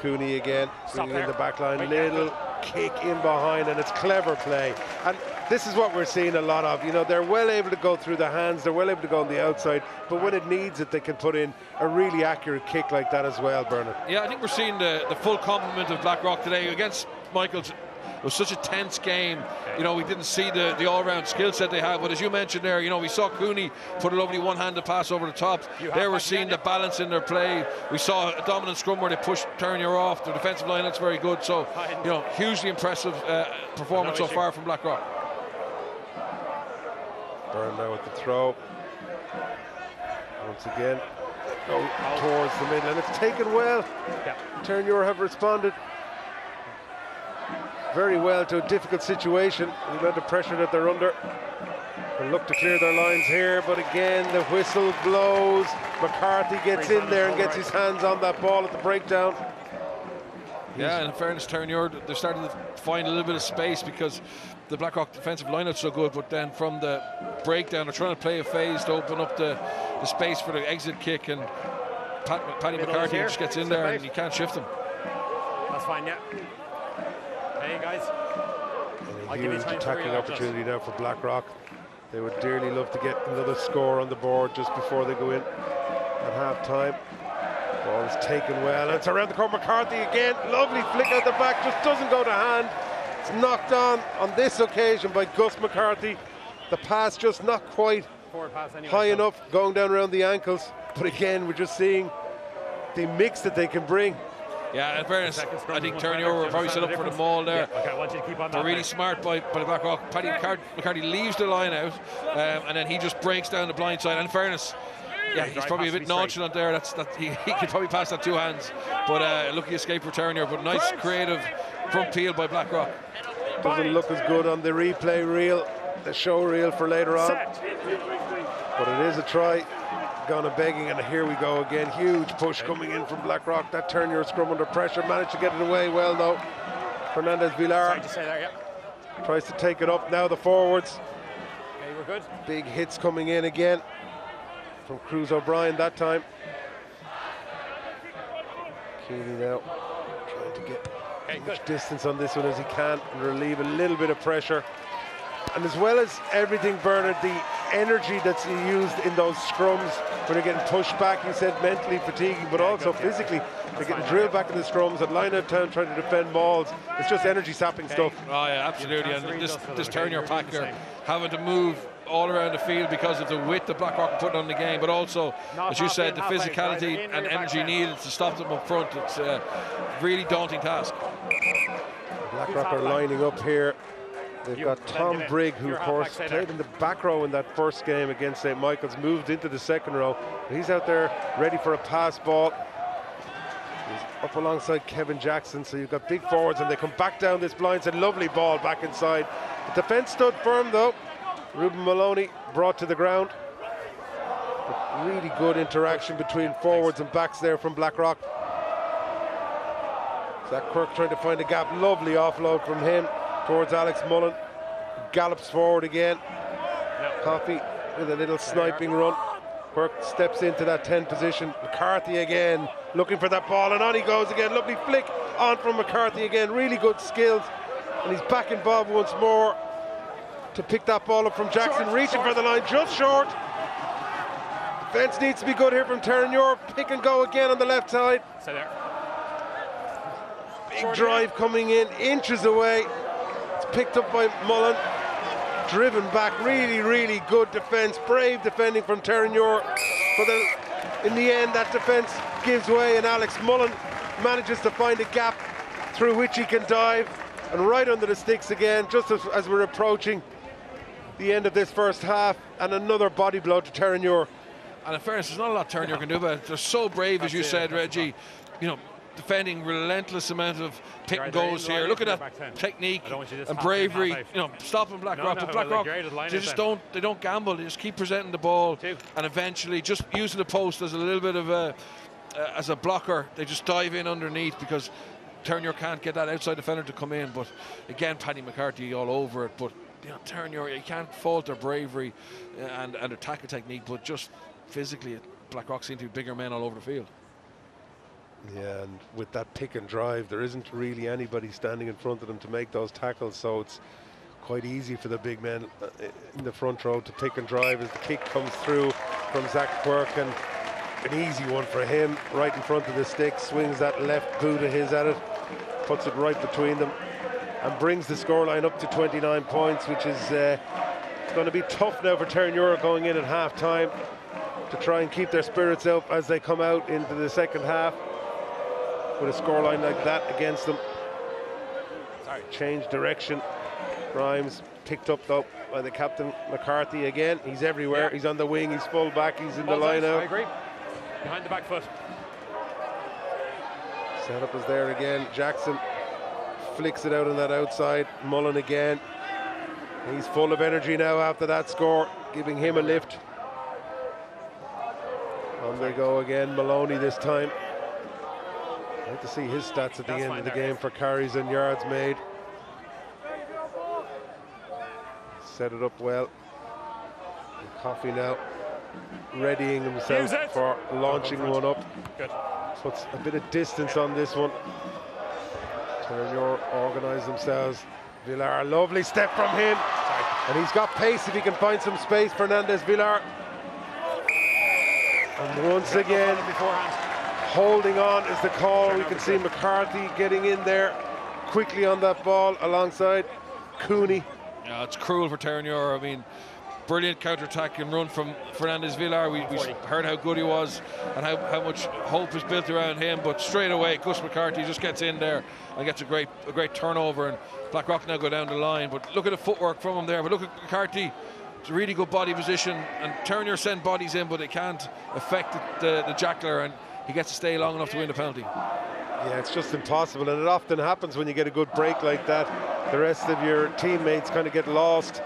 Cooney again, bringing in the back line. Little kick in behind, and it's clever play. And this is what we're seeing a lot of. You know, they're well able to go through the hands, they're well able to go on the outside, but when it needs it, they can put in a really accurate kick like that as well, Bernard. Yeah, I think we're seeing the, the full complement of Blackrock today against Michaels. It was such a tense game. You know, we didn't see the, the all-round skill set they have. But as you mentioned there, you know, we saw Cooney put a lovely one-handed pass over the top. You have There we're seeing again, the balance in their play. We saw a dominant scrum where they pushed Terenure off. The defensive line looks very good. So, you know, hugely impressive uh, performance No so far from Blackrock. Byrne now with the throw. Once again, go towards the middle, and it's taken well. Yeah. Terenure have responded very well to a difficult situation, the amount of pressure that they're under. They look to clear their lines here, but again the whistle blows. McCarthy gets Freeze in there and gets right. his hands on that ball at the breakdown. Yeah, and in fairness, Terenure, they're starting to find a little bit of space because the Blackrock defensive lineup's so good, but then from the breakdown, they're trying to play a phase to open up the, the space for the exit kick, and Pat, Paddy Middle McCarthy just gets in Step there out. and you can't shift him. That's fine, yeah. Hey, guys. And I'll a give you huge attacking opportunity now for Blackrock. They would dearly love to get another score on the board just before they go in at half time. Ball is taken well, and it's around the corner. McCarthy again, lovely flick out the back, just doesn't go to hand. It's knocked on on this occasion by Gus McCarthy. The pass just not quite pass anyway. high so- enough, going down around the ankles. But again, we're just seeing the mix that they can bring. Yeah, in fairness, I think was much better. Terenure were Do you probably set up the for the difference? maul there. Yeah, okay, I want you to keep on They're really now. smart by, by the Blackrock. Paddy McCarthy, McCarty leaves the line out, um, and then he just breaks down the blind side. And in fairness, yeah, he's probably a bit be straight. nonchalant there. That's that he, he could probably pass that two hands, but uh, lucky escape for Terenure. But nice creative front peel by Blackrock. Doesn't look as good on the replay reel, the show reel for later on. Set. But it is a try. Gone a begging, and here we go again. Huge push coming in from Blackrock. That Terenure scrum under pressure. Managed to get it away well, though. Fernandez Villar to say there, yeah. tries to take it up. Now the forwards. Okay, we're good. Big hits coming in again from Cruz O'Brien that time. Keely now trying to get Okay, as good. much distance on this one as he can and relieve a little bit of pressure. And as well as everything, Bernard, the energy that's used in those scrums when they're getting pushed back, you said mentally fatiguing, but also good, yeah. physically. They're getting drilled yeah. back in the scrums at line out town trying to defend mauls. It's just energy sapping stuff. Oh yeah, absolutely. And transferring this those this them, turn okay, your you're packer having to move all around the field because of the width that Blackrock are putting on the game, but also, Not as you said, in, the half out, guys. physicality In, and energy down. needed to stop them up front. It's a really daunting task. Blackrock are lining up here. They've You, got Tom. Brigg, who of course played in the back row in that first game against St. Michael's, moved into the second row. He's out there ready for a pass ball. He's up alongside Kevin Jackson, so you've got big forwards and they come back down this blind side. Lovely ball back inside. The defence stood firm though. Ruben Maloney brought to the ground. But really good interaction between forwards and backs there from Blackrock. Zach Quirk trying to find a gap. Lovely offload from him towards Alex Mullen. Gallops forward again. Coffey with a little sniping run. Quirk steps into that 10 position. McCarthy again looking for that ball, and on he goes again. Lovely flick on from McCarthy again. Really good skills. And he's back involved once more to pick that ball up from Jackson, Short, reaching short. for the line, just short. Defense needs to be good here from Terenure. Pick and go again on the left side. Big Short drive coming in, inches away. It's picked up by Mullen. Driven back, really, really good defence. Brave defending from Terenure. But then in the end, that defence gives way, and Alex Mullen manages to find a gap through which he can dive. And right under the sticks again, just as, as we're approaching the end of this first half. And another body blow to Terenure. And in fairness, there's not a lot Terenure can do but. They're so brave, as you it, said, that's Reggie. You know, defending relentless amount of pick and in here. Look at that technique I don't want you to and just half in, half bravery. You know, stopping Blackrock. no, but well, Blackrock, they're great they just don't. They don't gamble. They just keep presenting the ball, Two. and eventually just using the post as a little bit of a uh, as a blocker. They just dive in underneath because. Terenure can't get that outside defender to come in, but again, Paddy McCarthy all over it. But you know, Terenure, you can't fault their bravery uh, and and their tackle technique, but just physically, Blackrock seem to be bigger men all over the field. Yeah, and with that pick and drive, there isn't really anybody standing in front of them to make those tackles, so it's quite easy for the big men uh, in the front row to pick and drive as the kick comes through from Zach Quirk, and an easy one for him, right in front of the stick, swings that left boot of his at it, puts it right between them, and brings the scoreline up to 29 points, which is uh, going to be tough now for Terenure going in at half time to try and keep their spirits up as they come out into the second half with a scoreline like that against them. Sorry. Change direction. Grimes picked up though by the captain McCarthy again. He's everywhere. Yeah. He's on the wing. He's full back. He's in the Ball's line out, I agree. Behind the back foot. Setup is there again. Jackson flicks it out on that outside. Mullen again. He's full of energy now after that score, giving him a lift. On they go again, Maloney this time. Like to see his stats at the That's end of the there. game for carries and yards made. Set it up well. And Coffey now readying himself for launching one up. Good. Puts a bit of distance on this one. Terenure organise themselves. Villar, lovely step from him. Sorry. And he's got pace if he can find some space. Fernandez Villar. And once again, Beforehand. Holding on is the call. We can see McCarthy getting in there quickly on that ball alongside Cooney. Yeah, it's cruel for Terenure. I mean, brilliant counter-attack and run from Fernandez Villar. We, we heard how good he was and how, how much hope is built around him. But straight away, Gus McCarthy just gets in there and gets a great a great turnover. And Blackrock now go down the line. But look at the footwork from him there. But look at McCarthy. It's a really good body position. And Terenure send bodies in, but they can't affect the, the, the jackler. And he gets to stay long enough to win the penalty. Yeah, it's just impossible, and it often happens when you get a good break like that. The rest of your teammates kind of get lost,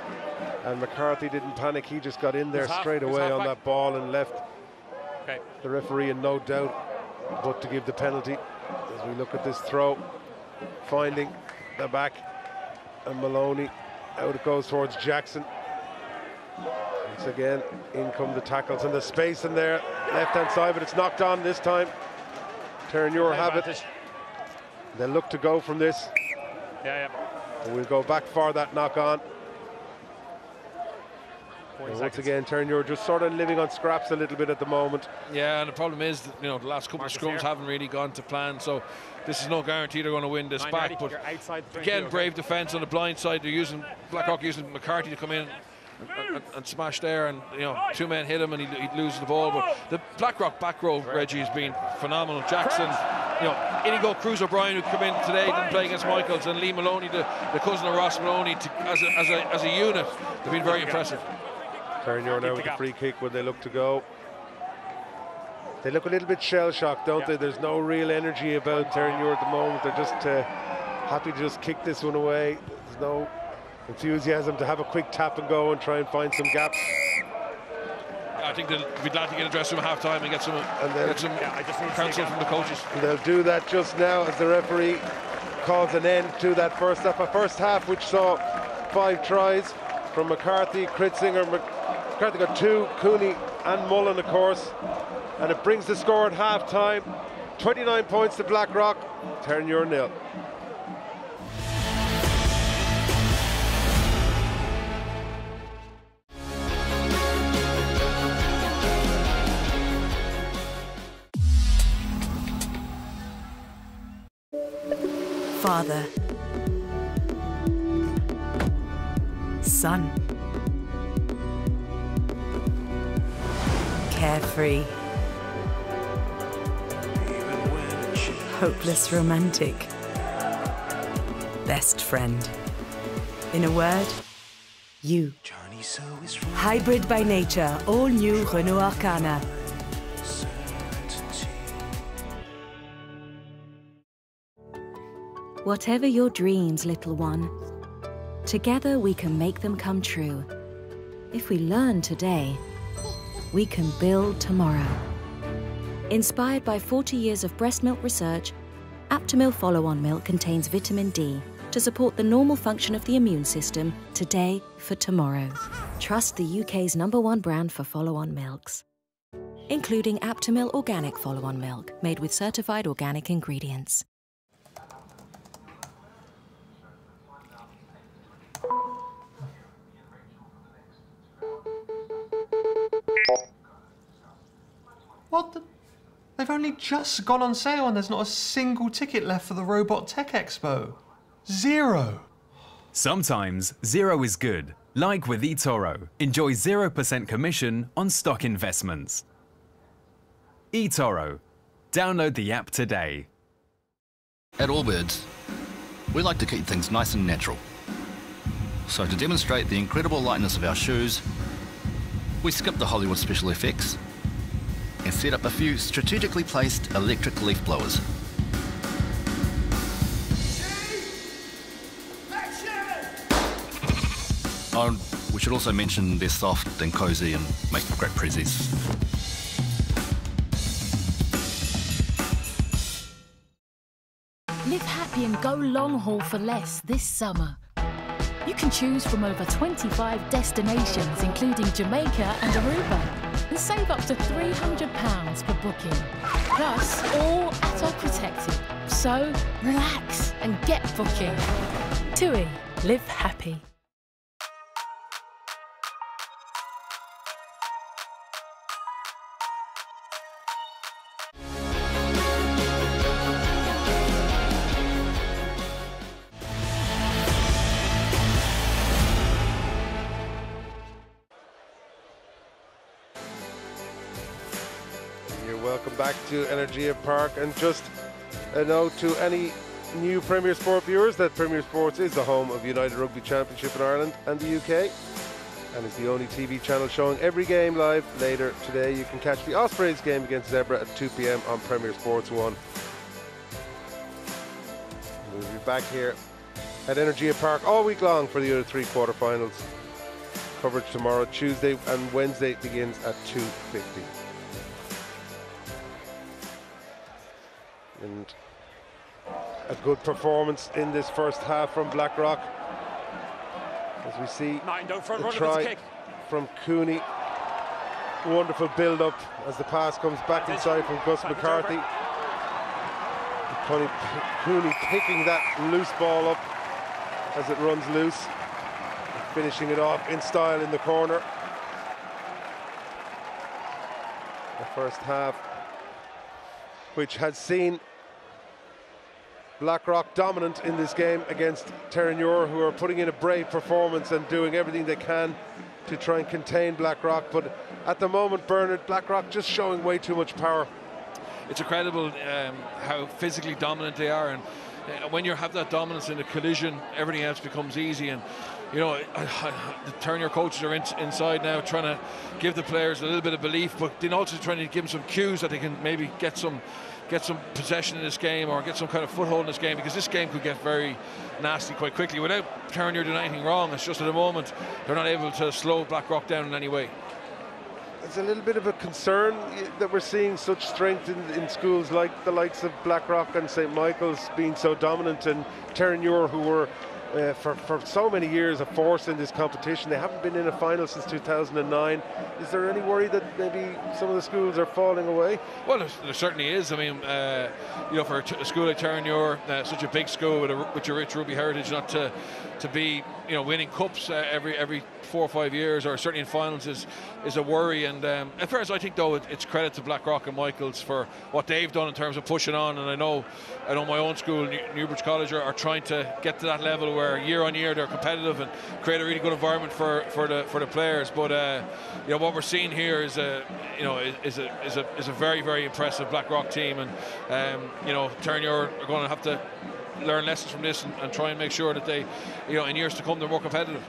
and McCarthy didn't panic. He just got in there half- straight away on halfback? that ball and left Okay. the referee in no doubt but to give the penalty. As we look at this throw, finding the back, and Maloney out it goes towards Jackson. Once again, in come the tackles and the space in there, left hand side, but it's knocked on this time. Terenure have it. Advantage. They look to go from this. Yeah, yeah. We'll go back for that knock on. Once seconds. again, Terenure just sort of living on scraps a little bit at the moment. Yeah, and the problem is, that, you know, the last couple Marcus of scrums here. haven't really gone to plan. So this is no guarantee they're going to win this back. But You're outside the again, brave defence on the blind side. They're using Blackrock using McCarthy to come in and, and, and smash there, and you know, two men hit him and he'd, he'd lose the ball. But the Blackrock back row, Reggie, has been phenomenal. Jackson, you know, Inigo Cruz O'Brien, who come in today, didn't play against Michaels, and Lee Maloney, the, the cousin of Ross Maloney, to, as, a, as, a, as a unit, they've been very impressive. Terenure now the with the free kick when they look to go. They look a little bit shell shocked, don't Yeah. they? There's no real energy about Terenure at the moment. They're just uh, happy to just kick this one away. There's no enthusiasm to have a quick tap and go and try and find some gaps. I think they'll be glad to get a dressing room half time and get some, and then- get some Yeah, I just need to counsel see from the coaches. And they'll do that just now as the referee calls an end to that first half. A first half which saw five tries from McCarthy, Kritzinger. McCarthy got two, Cooney and Mullen, of course. And it brings the score at half time 29 points to Blackrock, Terenure nil. Father. Son. Carefree. Hopeless romantic. Best friend. In a word, you. Hybrid by nature, all new Renault Arkana. Whatever your dreams, little one, together we can make them come true. If we learn today, we can build tomorrow. Inspired by 40 years of breast milk research, Aptamil Follow On Milk contains vitamin D to support the normal function of the immune system today for tomorrow. Trust the UK's number one brand for follow on milks, including Aptamil Organic Follow On Milk, made with certified organic ingredients. What the? They've only just gone on sale and there's not a single ticket left for the Robot Tech Expo. Zero. Sometimes zero is good. Like with eToro, enjoy 0% commission on stock investments. eToro. Download the app today. At Allbirds, we like to keep things nice and natural. So to demonstrate the incredible lightness of our shoes, we skip the Hollywood special effects and set up a few strategically placed electric leaf blowers. Oh, we should also mention they're soft and cosy and make great prezzies. Live happy and go long haul for less this summer. You can choose from over 25 destinations, including Jamaica and Aruba, and save up to £300 per booking. Plus, all ATOL protected. So, relax and get booking. TUI, live happy. To Energia Park. And just uh, a note to any new Premier Sport viewers that Premier Sports is the home of United Rugby Championship in Ireland and the UK. And is the only TV channel showing every game live later today. You can catch the Ospreys game against Zebre at 2 p.m. on Premier Sports 1. We'll be back here at Energia Park all week long for the other three quarterfinals. Coverage tomorrow, Tuesday and Wednesday begins at 2.50. and a good performance in this first half from Blackrock. As we see Nine down front, the try kick. from Cooney. Wonderful build up as the pass comes back inside from Gus Time McCarthy. Cooney, Cooney picking that loose ball up as it runs loose, finishing it off in style in the corner. The first half, which had seen Blackrock dominant in this game against Terenure, who are putting in a brave performance and doing everything they can to try and contain Blackrock. But at the moment, Bernard, Blackrock just showing way too much power. it's incredible um, how physically dominant they are, and uh, when you have that dominance in a collision, everything else becomes easy. And you know, the Terenure coaches are in, inside now, trying to give the players a little bit of belief, but then also trying to give them some cues that they can maybe get some get some possession in this game or get some kind of foothold in this game because this game could get very nasty quite quickly without Terenure doing anything wrong. It's just at the moment they're not able to slow Blackrock down in any way. It's a little bit of a concern that we're seeing such strength in, in schools like the likes of Blackrock and St Michael's being so dominant, and Terenure, who were uh, for, for so many years a force in this competition. They haven't been in a final since 2009. Is there any worry that maybe some of the schools are falling away? Well, there, there certainly is. I mean, uh, you know, for a, school like Terenure, uh, such a big school with a, with a rich rugby heritage, not to to be you know winning cups uh, every every four or five years, or certainly in finals, is is a worry. And um, far as I think, though, it, it's credit to Blackrock and Michaels for what they've done in terms of pushing on. And I know, I know my own school, New- Newbridge College, are, are trying to get to that level where year on year they're competitive and create a really good environment for, for the for the players. But uh, you know what we're seeing here is a you know is, a is a is a very very impressive Blackrock team, and um, you know Terenure are going to have to learn lessons from this and, and try and make sure that they you know in years to come they're more competitive.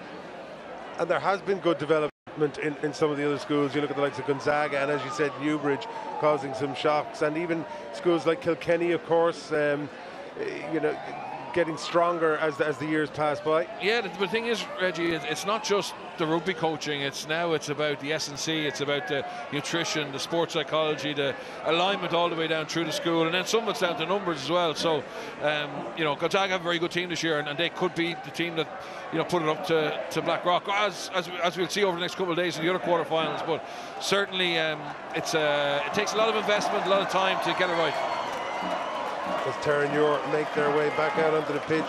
And there has been good development in, in some of the other schools. You look at the likes of Gonzaga, and as you said, Newbridge causing some shocks, and even schools like Kilkenny, of course. Um, you know, getting stronger as the, as the years pass by. Yeah, the, the thing is, Reggie, it- it's not just the rugby coaching. It's now it's about the S and C. It's about the nutrition, the sports psychology, the alignment all the way down through the school, and then some of it's down to numbers as well. So, um, you know, Gonzaga have a very good team this year, and, and they could be the team that you know put it up to, to Blackrock, as, as as we'll see over the next couple of days in the other quarterfinals. But certainly, um, it's uh, it takes a lot of investment, a lot of time to get it right. As Terenure make their way back out onto the pitch.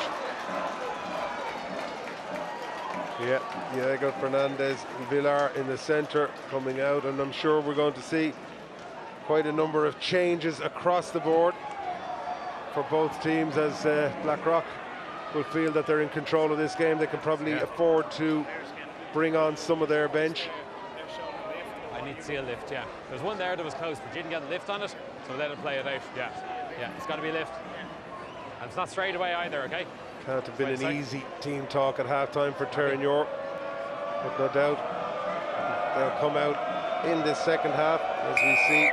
Yeah, Diego Fernandez Villar in the centre coming out, and I'm sure we're going to see quite a number of changes across the board for both teams as uh, Blackrock will feel that they're in control of this game. They can probably afford to bring on some of their bench. I need to see a lift, yeah. There's one there that was close, but didn't get a lift on it, so let it play it out. Yeah, yeah, it's got to be a lift. And it's not straight away either, okay? Can't have been an easy team talk at halftime for Terenure. But no doubt they'll come out in this second half as we see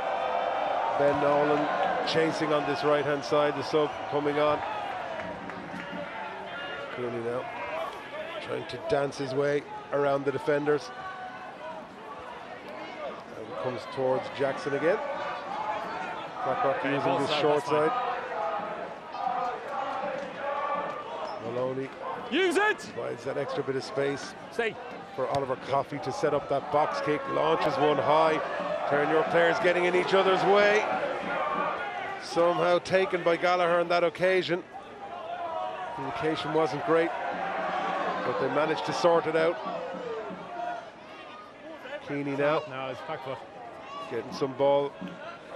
Ben Nolan chasing on this right hand side, the sub coming on. Cooney now trying to dance his way around the defenders. And comes towards Jackson again. Blackrock Okay, using this short side. Maloney Use it! provides that extra bit of space Stay. for Oliver Coffey to set up that box kick, launches one high. Terenure players getting in each other's way. Somehow taken by Gallagher on that occasion. Communication wasn't great, but they managed to sort it out. Keeney now No, it's back foot. getting some ball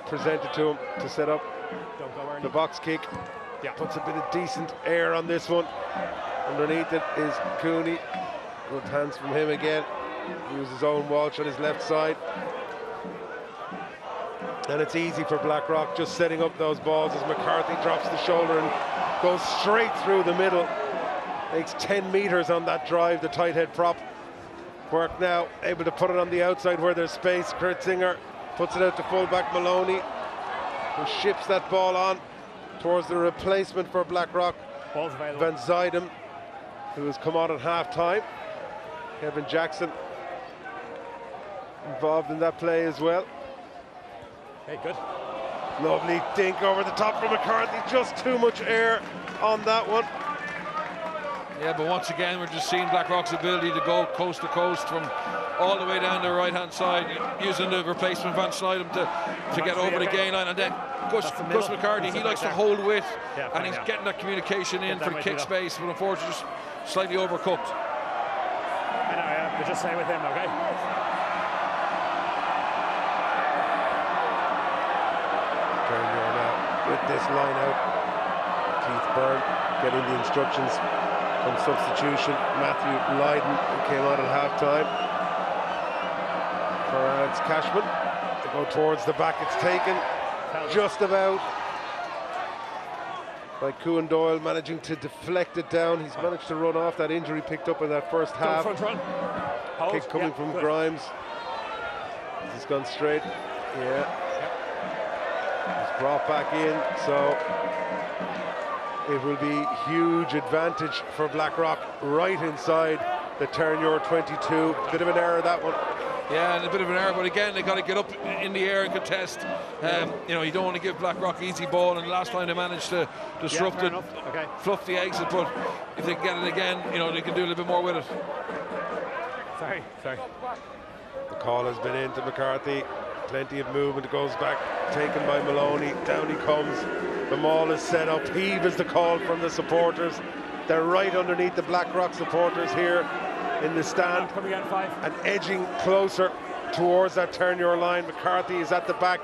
presented to him to set up the box kick. Yeah. Puts a bit of decent air on this one. Underneath it is Cooney. Good hands from him again. Uses his own Walsh on his left side. And it's easy for Blackrock just setting up those balls as McCarthy drops the shoulder and goes straight through the middle. Makes 10 metres on that drive, the tight head prop. Work now, able to put it on the outside where there's space. Kritzinger puts it out to fullback Maloney, who ships that ball on towards the replacement for Blackrock, Ball's available. Van Zuiden, who has come on at half time. Kevin Jackson involved in that play as well. Hey, good. Lovely dink over the top from McCarthy, just too much air on that one. Yeah, but once again, we're just seeing Blackrock's ability to go coast to coast from all the way down the right hand side, using the replacement Van Slyden to, to get over the gain line. And then Gus, That's the Gus middle. McCarthy, That's he likes to hold width, Yeah, and he's yeah. getting that communication in Get for the kick space, but unfortunately, just slightly overcooked. I know, yeah. But just stay with him, okay? Terenure now with this line out. Keith Byrne getting the instructions from substitution. Matthew Lydon who came on at half time. Alex Cashman. They go towards the back, it's taken just about by Kuhn Doyle managing to deflect it down. He's managed to run off that injury picked up in that first half. front run. Hold. Kick coming yeah, from good. Grimes. He's gone straight. Yeah. He's brought back in, so it will be huge advantage for Blackrock right inside the Terenure 22. Bit of an error that one. Yeah, and a bit of an error, but again, they got to get up in the air and contest. Um, you know, you don't want to give Blackrock an easy ball, and last time they managed to disrupt fair it. Okay. fluff the exit, but if they can get it again, you know, they can do a little bit more with it. Sorry, sorry. The call has been in to McCarthy. Plenty of movement. Goes back, taken by Maloney. Down he comes. The maul is set up. Heave is the call from the supporters. They're right underneath the Blackrock supporters here in the stand Coming on five. and edging closer towards that Terenure line. McCarthy is at the back.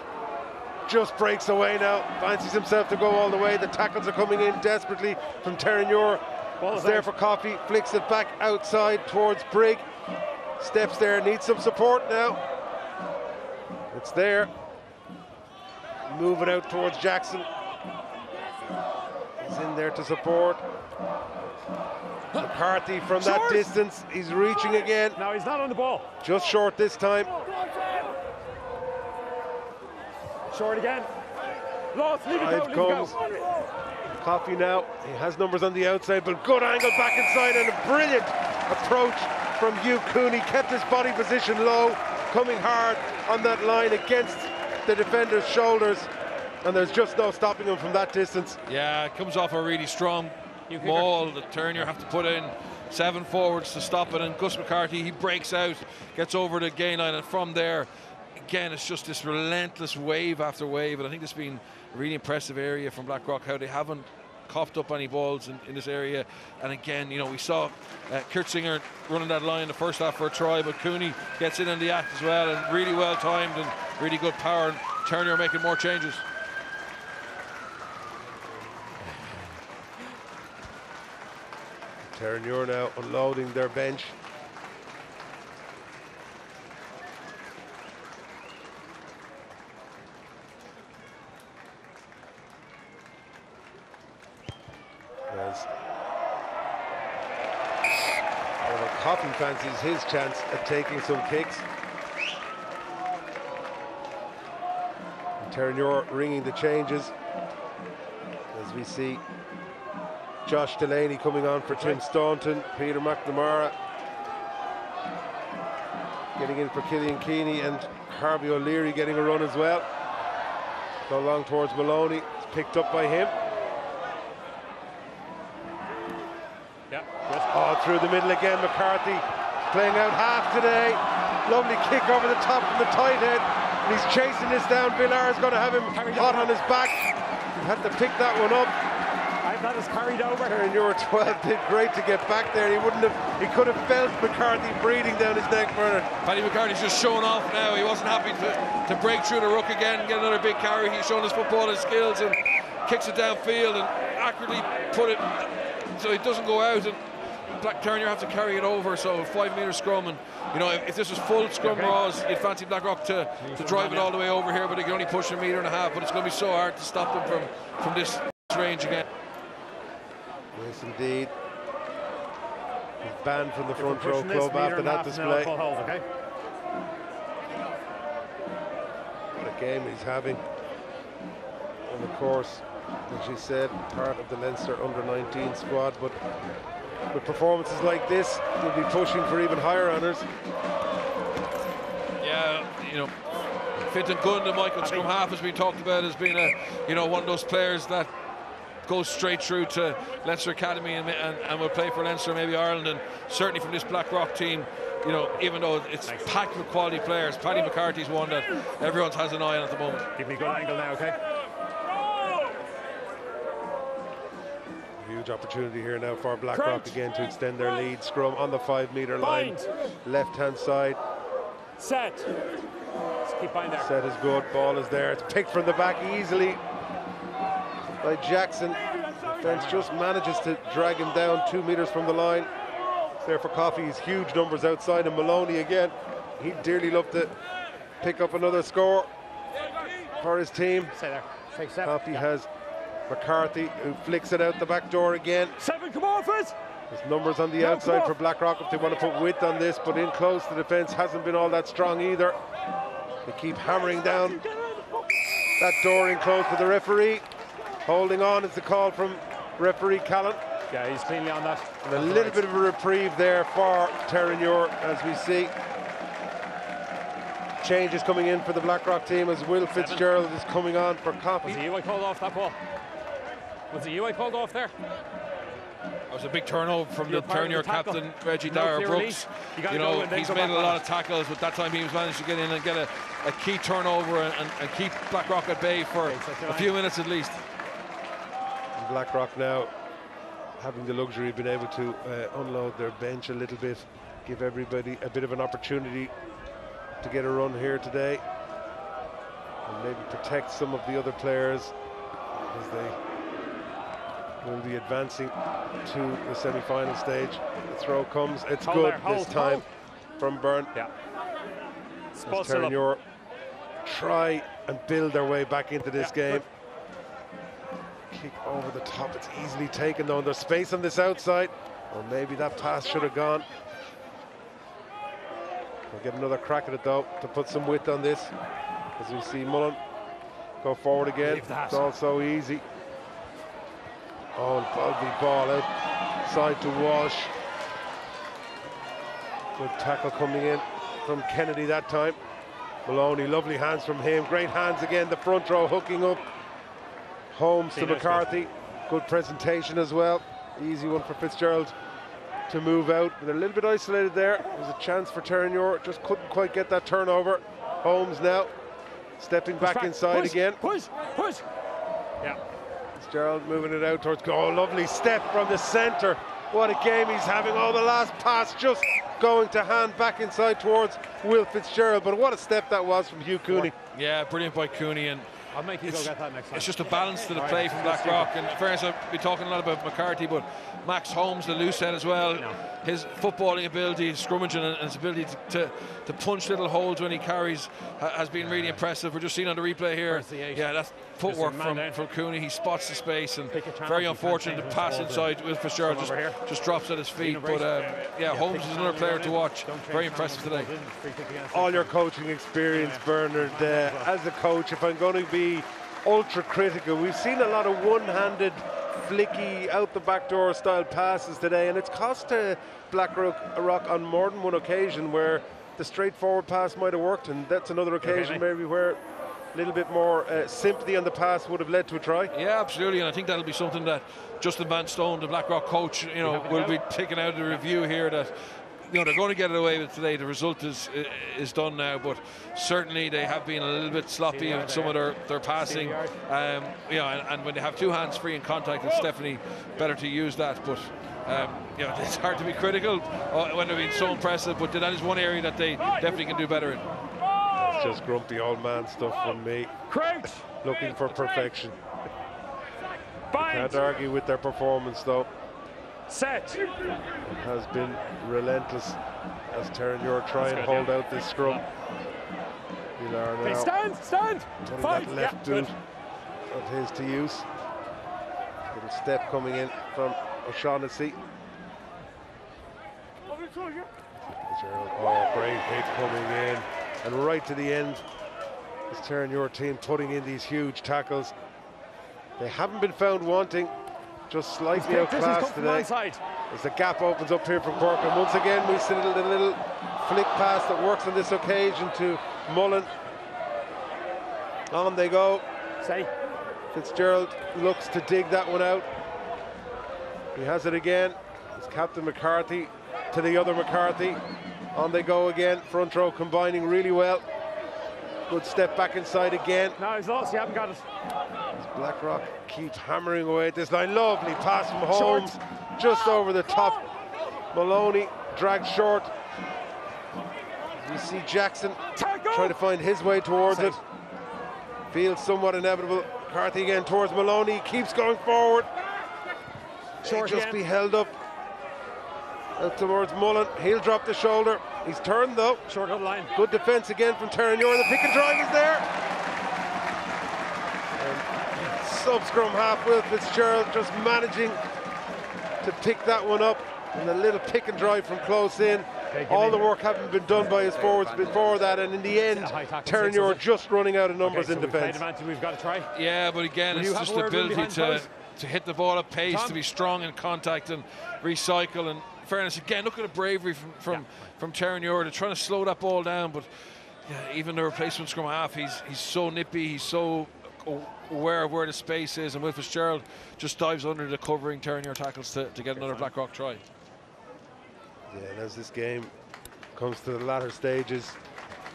Just breaks away now. Fancies himself to go all the way. The tackles are coming in desperately from Terenure. Ball It's is there out. for Coffey, Flicks it back outside towards Brigg. Steps there. Needs some support now. It's there. Moving out towards Jackson. He's in there to support. McCarthy from that Short. distance. He's reaching again. No, he's not on the ball. Just short this time. Short again. Lost. Leave it go. Five Leave it comes. go. Coffey now. He has numbers on the outside, but good angle back inside and a brilliant approach from Hugh Cooney. Kept his body position low, coming hard on that line against the defender's shoulders. And there's just no stopping him from that distance. Yeah, it comes off a really strong You kicker. Maul. The Terenure have to put in seven forwards to stop it, and Gus McCarthy he breaks out, gets over the gain line, and from there, again, it's just this relentless wave after wave. And I think has been a really impressive area from Blackrock how they haven't coughed up any balls in, in this area. And again, you know, we saw uh, Kritzinger running that line the first half for a try, but Cooney gets in on the act as well, and really well timed and really good power. And Terenure making more changes. Terenure now unloading their bench. As Oliver fancies his chance at taking some kicks. Terenure ringing the changes as we see Josh Delaney coming on for Tim Staunton, Peter McNamara getting in for Killian Keeney and Harvey O'Leary getting a run as well. Go long towards Maloney. It's picked up by him. Yeah, good. Oh, through the middle again, McCarthy playing out half today. Lovely kick over the top from the tight head. And he's chasing this down. Villar's going to have him hot on his back. He had to pick that one up. I've got carried over. And your 12 did great to get back there. He wouldn't have, he could have felt McCarthy breathing down his neck, Bernard. Paddy McCarthy's just showing off now. He wasn't happy to, to break through the ruck again and get another big carry. He's shown his footballing skills and kicks it downfield and accurately put it so it doesn't go out. And Black Terenure have to carry it over. So five metre scrum. And you know, if, if this was full scrum Okay. raws, you'd fancy Blackrock to, to drive it all the way over here, but they can only push a metre and a half. But it's going to be so hard to stop them from, from this range again. Yes, indeed. He's banned from the If front row club after that half, now display. hold, okay? What a game he's having. And of course, as you said, part of the Leinster under 19 squad, but with performances like this, they'll be pushing for even higher honours. Yeah, you know, Fintan Gunn, the Michael Scrum half has been talked about as being a, you know, one of those players that goes straight through to Leinster Academy and, and, and will play for Leinster, maybe Ireland, and certainly from this Blackrock team. You know, even though it's packed with quality players, Paddy McCarthy's one that everyone has an eye on at the moment. Give me a good angle now, okay? Huge opportunity here now for Blackrock Trent. again to extend their lead. Scrum on the five metre line, left hand side. Set. Let's keep there. Set is good, ball is there. It's picked from the back easily by Jackson. Defence just manages to drag him down two metres from the line. There for Coffey. He's huge numbers outside, and Maloney again. He'd dearly love to pick up another score for his team. Stay there. Take seven. Coffey has McCarthy, who flicks it out the back door again. Seven, come on, Fizz. There's numbers on the No, outside for. Blackrock if they want to put width on this, but in close, the defence hasn't been all that strong either. They keep hammering down that door in close for the referee. Holding on is the call from referee Callan. Yeah, he's cleanly on that. And a little bit of a reprieve there for Terenure as we see. Changes coming in for the Blackrock team as Will Fitzgerald is coming on for Was Coffey. it you I called off that ball? Was it you I called off there? That was a big turnover from You're the part of turn the tackle. captain, Reggie No Dyer Brooks. You You know, he's made a lot of tackles, but that time he was managed to get in and get a, a key turnover and, and, and keep Blackrock at bay for Okay, so a few minutes at least. And Blackrock now having the luxury of being able to uh, unload their bench a little bit, give everybody a bit of an opportunity to get a run here today, and maybe protect some of the other players as they will be advancing to the semi-final stage. The throw comes, it's Hold good there, hold, this time hold. from Byrne. Yeah. As Spot still up. Terenure try and build their way back into this Yeah, game. Kick over the top, it's easily taken though. There's space on this outside. Or maybe that pass should have gone. We'll get another crack at it though to put some width on this. As we see Mullen go forward again. It's all so easy. Oh, and lovely ball outside to Walsh. Good tackle coming in from Kennedy that time. Maloney, lovely hands from him. Great hands again. The front row hooking up. Holmes to McCarthy. Good presentation as well. Easy one for Fitzgerald to move out. But they're a little bit isolated there. There's a chance for Terenure. Just couldn't quite get that turnover. Holmes now stepping back Push inside push, again. Push, push. Yeah. Fitzgerald moving it out towards goal. Lovely step from the centre. What a game he's having. Oh, the last pass just going to hand back inside towards Will Fitzgerald. But what a step that was from Hugh Cooney. Yeah, brilliant by Cooney and I'll make you go It's- get that next time. It's just a balance to the play right, from let's Blackrock. And fairness, I've been talking a lot about McCarthy, but Max Holmes, the loose head as well, No. his footballing ability, his scrummaging, and his ability to, to, to punch little holes when he carries ha- has been really impressive. We're just seeing on the replay here. The? Yeah, that's footwork Just a man from, down. from Cooney. He spots the space and Pick a channel, very unfortunate to the pass inside with Fitzgerald. Just, just drops at his feet. But um, yeah, Yeah, Holmes is another player to watch. Very impressive today. go in, free kick against All your coaching experience, Bernard. Uh, as a coach, if I'm going to be ultra critical, we've seen a lot of one-handed, flicky, out the back door style passes today, and it's cost uh, Blackrock Rock on more than one occasion where the straightforward pass might have worked, and that's another occasion maybe where a little bit more uh, sympathy on the pass would have led to a try. Yeah, absolutely, and I think that'll be something that Justin Van Stone, the Blackrock coach, you know, will be taking out of the review here that you know they're going to get it away with today. The result is is done now, but certainly they have been a little bit sloppy in some of their their passing. Um, you know, and, and when they have two hands free in contact, it's definitely better to use that. But um, you know, it's hard to be critical uh, when they've been so impressive. But that is one area that they definitely can do better in. Just grumpy old man stuff from me. Crouch. Looking for perfection. Can't argue with their performance though. Set. Has been relentless as Terenure try and hold out this scrum. Pilar Okay, now stand, stand. putting Fight. that left yeah, of his to use. Little step coming in from O'Shaughnessy. Oh, great hit coming in. And right to the end, is Terenure team putting in these huge tackles. They haven't been found wanting, just slightly Good. This is outclassed today. As the gap opens up here from Quirk, and once again we see a little, little flick pass that works on this occasion to Mullen. On they go. Say. Fitzgerald looks to dig that one out. He has it again. It's Captain McCarthy to the other McCarthy. On they go again. Front row combining really well. Good step back inside again. No, he's lost. You haven't got it. As Blackrock keeps hammering away at this line. Lovely pass from Holmes. Short. Just over the top. Maloney dragged short. You see Jackson Tackle. trying to find his way towards it. Feels somewhat inevitable. McCarthy again towards Maloney. Keeps going forward. Short just be held up. Out towards Mullen. He'll drop the shoulder. He's turned though. Short on the line. Good defence again from Terenure. The pick and drive is there. And sub scrum half Will Fitzgerald just managing to pick that one up. And a little pick and drive from close in. Okay, All me- the work having been done by his forwards before that, and in the end, A high tackle, six, Terenure is it? just running out of numbers Okay, so in we've defence. a man, so we've got to try. Yeah, but again, Will it's just the ability to, to hit the ball at pace, Tom? to be strong in contact and recycle. And fairness, again, look at the bravery from from from Terenure. They're trying to slow that ball down, but yeah, even the replacement scrum half, he's he's so nippy, he's so aware of where the space is, and Will Fitzgerald just dives under the covering Terenure tackles to, to get another Blackrock try. Yeah, and as this game comes to the latter stages,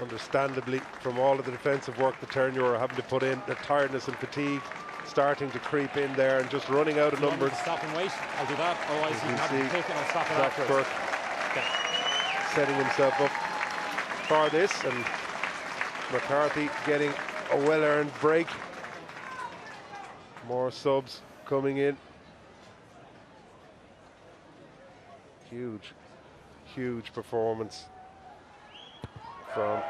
understandably, from all of the defensive work the Terenure are having to put in, the tiredness and fatigue starting to creep in there and just running out of numbers. Stop and wait. I'll do that. Otherwise, you you can have see, the kick and I'll stop it Zach. Quirk setting himself up for this, and McCarthy getting a well-earned break. More subs coming in. Huge, huge performance from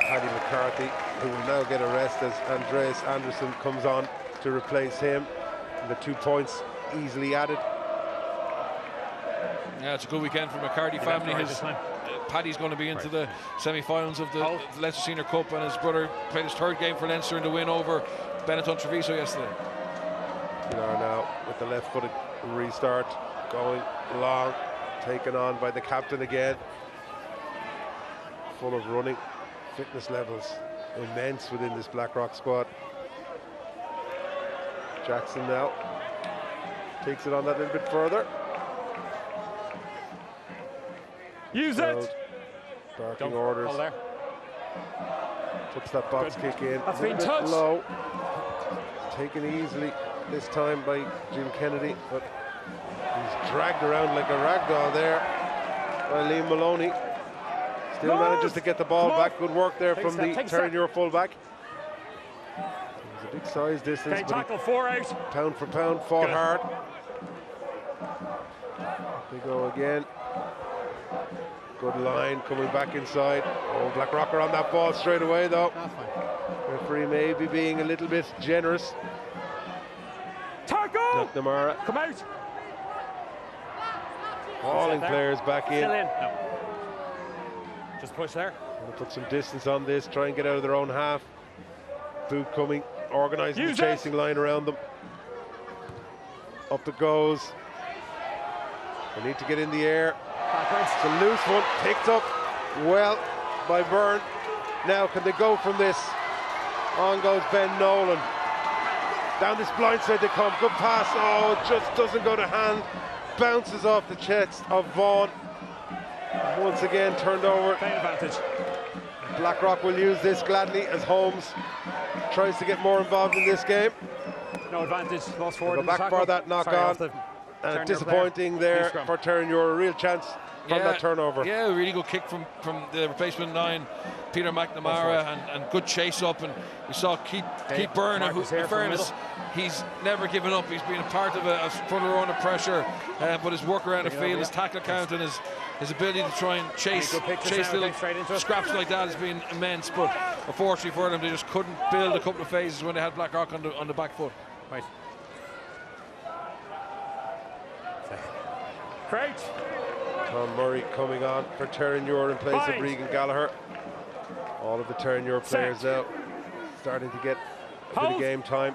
Paddy McCarthy, who will now get a rest as Andreas Anderson comes on to replace him. The two points easily added. Yeah, it's a good weekend for McCarthy left family. His uh, Paddy's going to be into the semi-finals of the the Leinster Senior Cup, and his brother played his third game for Leinster in the win over Benetton Treviso yesterday. Villar now with the left-footed restart, going long, taken on by the captain again. Full of running, fitness levels immense within this Blackrock squad. Jackson now takes it on that little bit further. Use Gerald it. Barking Don't orders, there. puts that box Good. kick in. That's been touched. low. Taken easily this time by Jim Kennedy, but he's dragged around like a rag doll there by Liam Maloney. Still Come on. manages to get the ball Come on. back. Good work there Take from step, the take a step. Terenure fullback. It's a big size distance, Okay, tackle four out. pound for pound fought Good. hard. They go again. Good line coming back inside. Oh, Black Rocker on that ball straight away though. Ah, Referee may be being a little bit generous. Tackle. McNamara Come out. hauling players back in. Still in. No. Just push there. Put some distance on this, try and get out of their own half. Boot coming, organising Use the it. chasing line around them. Up it goes. They need to get in the air. Backwards. It's a loose one, picked up well by Byrne. Now, can they go from this? On goes Ben Nolan. Down this blind side they come. Good pass. Oh, just doesn't go to hand. Bounces off the chest of Vaughan. Once again turned over. Playing advantage. Blackrock will use this gladly as Holmes tries to get more involved in this game. No advantage. Lost forward. Go back tackle. for that knock Sorry, on. And disappointing player. there scrum. for Terran. You're a real chance from that turnover. Yeah, really good kick from, from the replacement nine, Peter McNamara, and, and good chase up. And we saw Keith, Okay, Keith Byrne, who, in fairness, he's never given up. He's been a part of a, a front row under pressure, uh, but his work around the field, his tackle count, and his, his ability to try and chase, good pictures chase little okay, straight into it. scraps like that has been immense. But unfortunately for them, they just couldn't build a couple of phases when they had Blackrock on the, on the back foot. Right. Crouch. Tom Murray coming on for Terenure in place of Regan Gallagher. All of the Terenure players Set. now starting to get a bit of game time.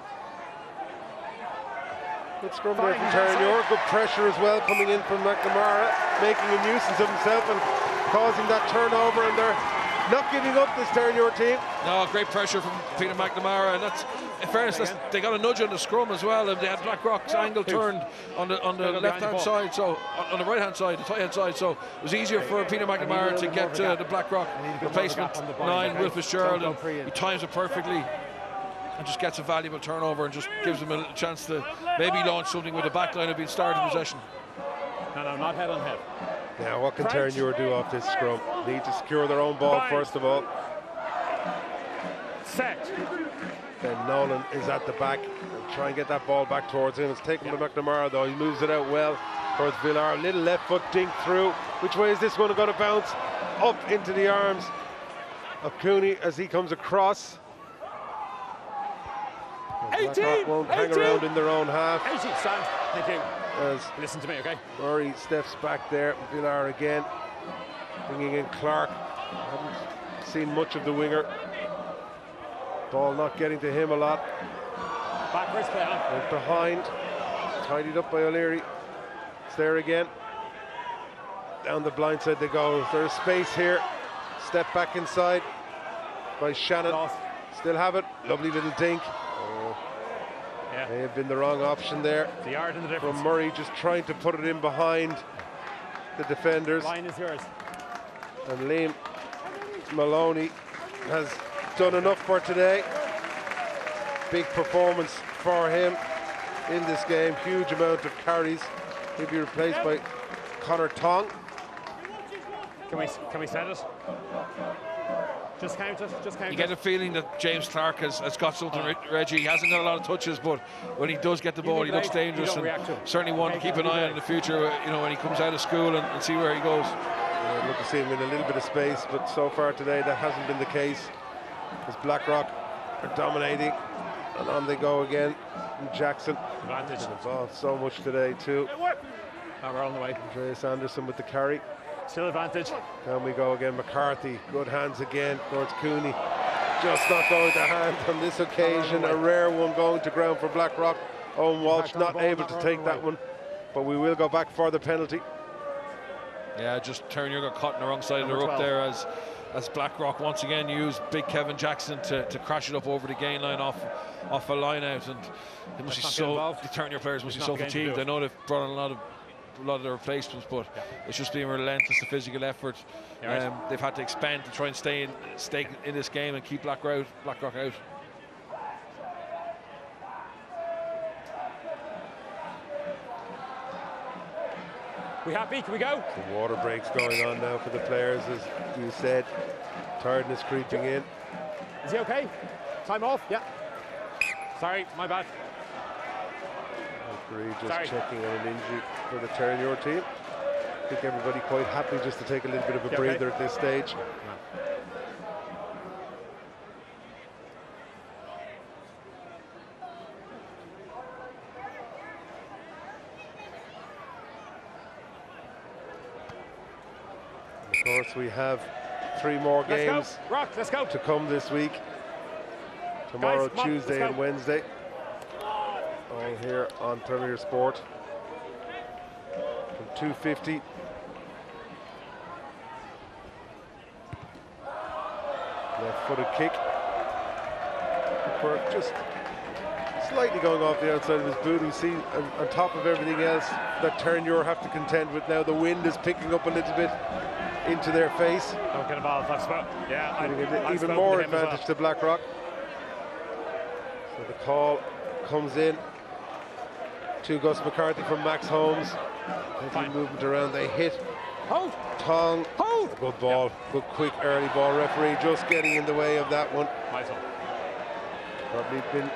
Good scrum there from inside. Terenure. Good pressure as well coming in from McNamara, making a nuisance of himself and causing that turnover. And they're not giving up this Terenure team. No, great pressure from Peter McNamara, and that's in fairness, that's, they got a nudge on the scrum as well. And they had Blackrock's angle turned on the on the left hand side, so on, on the right hand side, the tight hand side. So it was easier for Peter McNamara uh, to get to the Blackrock replacement on the ball, nine, okay? Will Fitzgerald, Don't and go free he times it perfectly. And just gets a valuable turnover and just gives them a chance to maybe launch something with the back line of being started possession. No, no, not head on head. Now, what can Crouch. Terenure do off this scrum? Need to secure their own ball Five. first of all. Set. Ben Nolan is at the back. They'll try and get that ball back towards him. It's taken by McNamara though. He moves it out well towards Villar. A little left foot dink through. Which way is this one going to bounce? Up into the arms of Cooney as he comes across. Blackrock 18, won't hang 18. around in their own half 80. Stand. Thank you. as Listen to me, okay? Murray steps back there. Villar again, bringing in Clark. Haven't seen much of the winger. Ball not getting to him a lot. Backwards play on. Went behind, tidied up by O'Leary. It's there again. Down the blind side they go. There's space here. Step back inside by Shannon. Lost. Still have it. Lovely little dink. Yeah. may have been the wrong option there The yard and the difference. from Murray, just trying to put it in behind the defenders. Line is yours. And Liam Maloney has done enough for today. Big performance for him in this game. Huge amount of carries. He'll be replaced by Connor Tong. Can we can we set it? Just count it. Just count You it. get a feeling that James Clark has, has got something. Re- Reggie he hasn't got a lot of touches, but when he does get the ball, he looks dangerous, and react to him. certainly one to keep an eye on in the future. uh, You know, when he comes out of school and, and see where he goes. I'd love to see him in a little bit of space, but so far today that hasn't been the case. As Blackrock are dominating, and on they go again. from Jackson Advantage. involved so much today too. Oh, we're on the way. Andreas Anderson with the carry. Still advantage. Down we go again. McCarthy, good hands again towards Cooney. Just not going to hand on this occasion. A rare one going to ground for Blackrock. Owen Walsh Impact not able to running take that one, but we will go back for the penalty. Yeah, just Terenure got caught on the wrong side of the rope 12. there as as Blackrock once again used big Kevin Jackson to, to crash it up over the gain line off off a line out and they must Let's be so involved. the Terenure players must It's be so the game fatigued. I know they've brought in a lot of a lot of the replacements, but it's just been relentless the physical effort. Yeah, right. Um, they've had to expand to try and stay in stay in this game and keep Blackrock Blackrock out. We happy? Can we go? The water breaks going on now for the players, as you said. Tiredness creeping in. Is he okay? Time off? Yeah. Sorry, my bad. Referee just Sorry. checking on an injury for the Terenure team. I think everybody quite happy just to take a little bit of a okay? breather at this stage. Of course, we have three more Let's games go. Rock, let's go. to come this week. Tomorrow, on, Tuesday, let's and. Wednesday. All here on Premier Sport. From 250 Left footed kick. Just slightly going off the outside of his boot. We see on, top of everything else that Terenure have to contend with now. The wind is picking up a little bit into their face. Don't get involved. I've spoken. Yeah, an I've even more as well. advantage to Blackrock. So the call comes in to Gus McCarthy from Max Holmes. Fine. movement around. They hit Hold. Tong. Hold. Good ball. Good quick early ball. Referee just getting in the way of that one. Nice. Probably been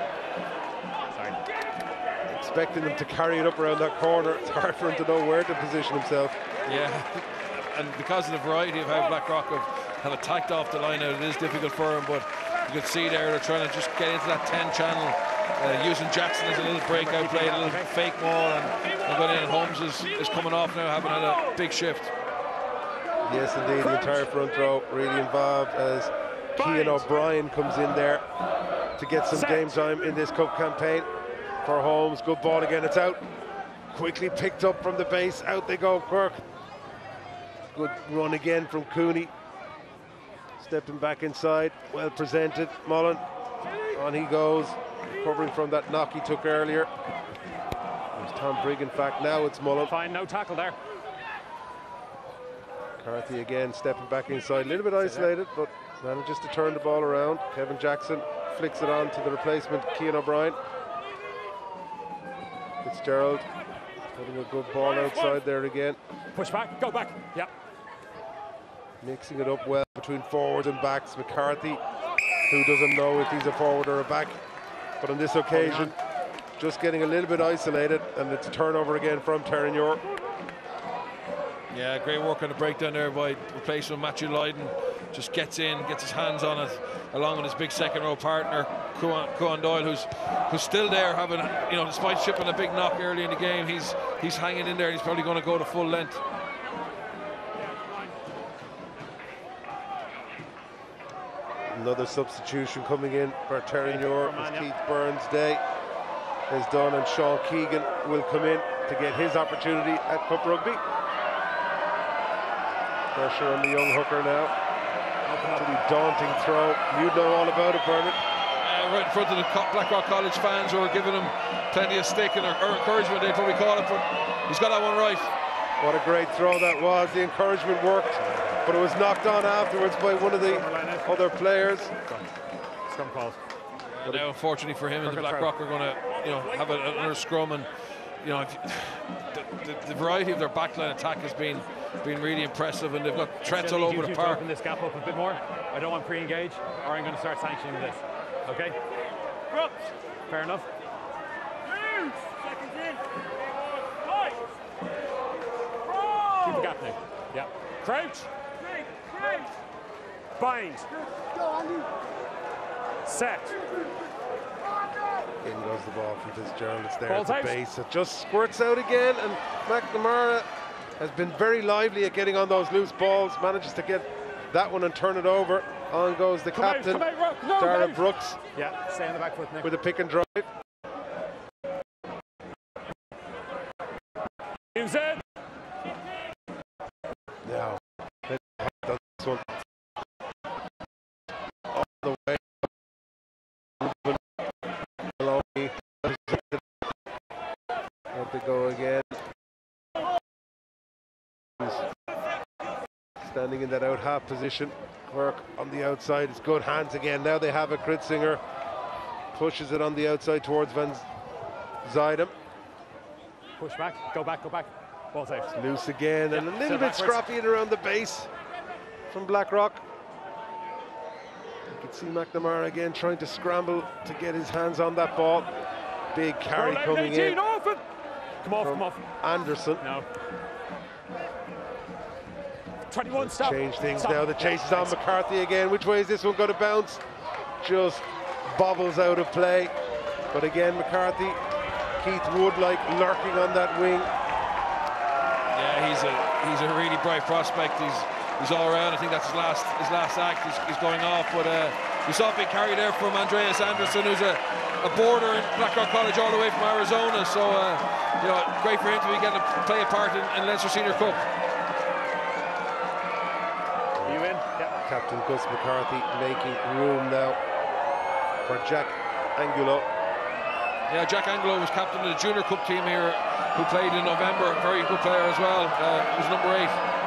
Sorry. expecting him to carry it up around that corner. It's hard for him to know where to position himself. Yeah, and because of the variety of how Blackrock have, have attacked off the line out, it is difficult for him. But you can see there they're trying to just get into that 10 channel, uh, using Jackson as a little breakout play, a little fake maul, and, and going in. Holmes is, is coming off now, having had a big shift. Yes, indeed, the entire front row really involved as Kean O'Brien comes in there to get some game time in this cup campaign for Holmes. Good ball again, it's out. Quickly picked up from the base, out they go, Quirk. Good run again from Cooney. Stepping back inside, well presented. Mullen, on he goes, recovering from that knock he took earlier. Was Tom Brigg, in fact, now it's Mullen. Fine, no tackle there. McCarthy again stepping back inside, a little bit isolated, but manages to turn the ball around. Kevin Jackson flicks it on to the replacement, Kean O'Brien. Fitzgerald putting a good ball outside there again, Push back. Go back. Yeah. mixing it up well between forwards and backs. McCarthy, who doesn't know if he's a forward or a back, but on this occasion, just getting a little bit isolated, and it's a turnover again from Terenure. Yeah, great work on the breakdown there by replacement Matthew Lydon. Just gets in, gets his hands on it, along with his big second row partner, Kuan Doyle, who's who's still there, having you know, despite shipping a big knock early in the game, he's he's hanging in there. He's probably going to go to full length. Another substitution coming in for Terenure as Keith Byrne's Day is done and Sean Keegan will come in to get his opportunity at Cup Rugby. Pressure on the young hooker now. Pretty daunting throw. You know all about it, Bernard. Uh, right in front of the Blackrock College fans who are giving him plenty of stick and or, or encouragement, they probably call it, but he's got that one right. What a great throw that was. The encouragement worked, but it was knocked on afterwards by one of the other players. Scrum calls. But now, unfortunately for him, and the Crooked Blackrock are going to, you know, have a, another scrum, and you know, the, the, the variety of their backline attack has been been really impressive, and they've got threats all over you the park. open this gap up a bit more. I don't want pre-engage, or I'm going to start sanctioning this. Okay? Fair enough. Keep the gap now. Yeah. Crouch. Bind. Set. In goes the ball from Fitzgerald. It's there Ball's at the out. base. It just squirts out again, and McNamara has been very lively at getting on those loose balls. Manages to get that one and turn it over. On goes the Come captain, come out, no, Dara out. Brooks, Yeah, stay on the back foot, Nick. with a pick and drive. All the way. Maloney. Out they go again. Standing in that out half position. Work on the outside. It's good hands again. Now they have a Kritzinger. Pushes it on the outside towards Van Zuidem. Push back. Go back. Go back. Ball's out. Loose again and a little bit backwards. scrappy in around the base from Blackrock. You can see McNamara again trying to scramble to get his hands on that ball. Big carry Roll coming 18, in off it. Come off, come off. Anderson. No. 21, stop. Change things Stop. now. The chase is on McCarthy again. Which way is this one going to bounce? Just bobbles out of play. But again, McCarthy, Keith Wood like lurking on that wing. Yeah, he's a he's a really bright prospect. He's he's all around. I think that's his last his last act. He's, he's going off, but uh, we saw a big carry there from Andreas Anderson, who's a, a border in Blackrock College all the way from Arizona. So uh, you know, great for him to be getting to play a part in, in Leinster Senior Cup. Are you in? Yeah. Captain Gus McCarthy making room now for Jack Angulo. Yeah, Jack Anglo was captain of the Junior Cup team here, who played in November. Very good player as well. Uh, he was number eight.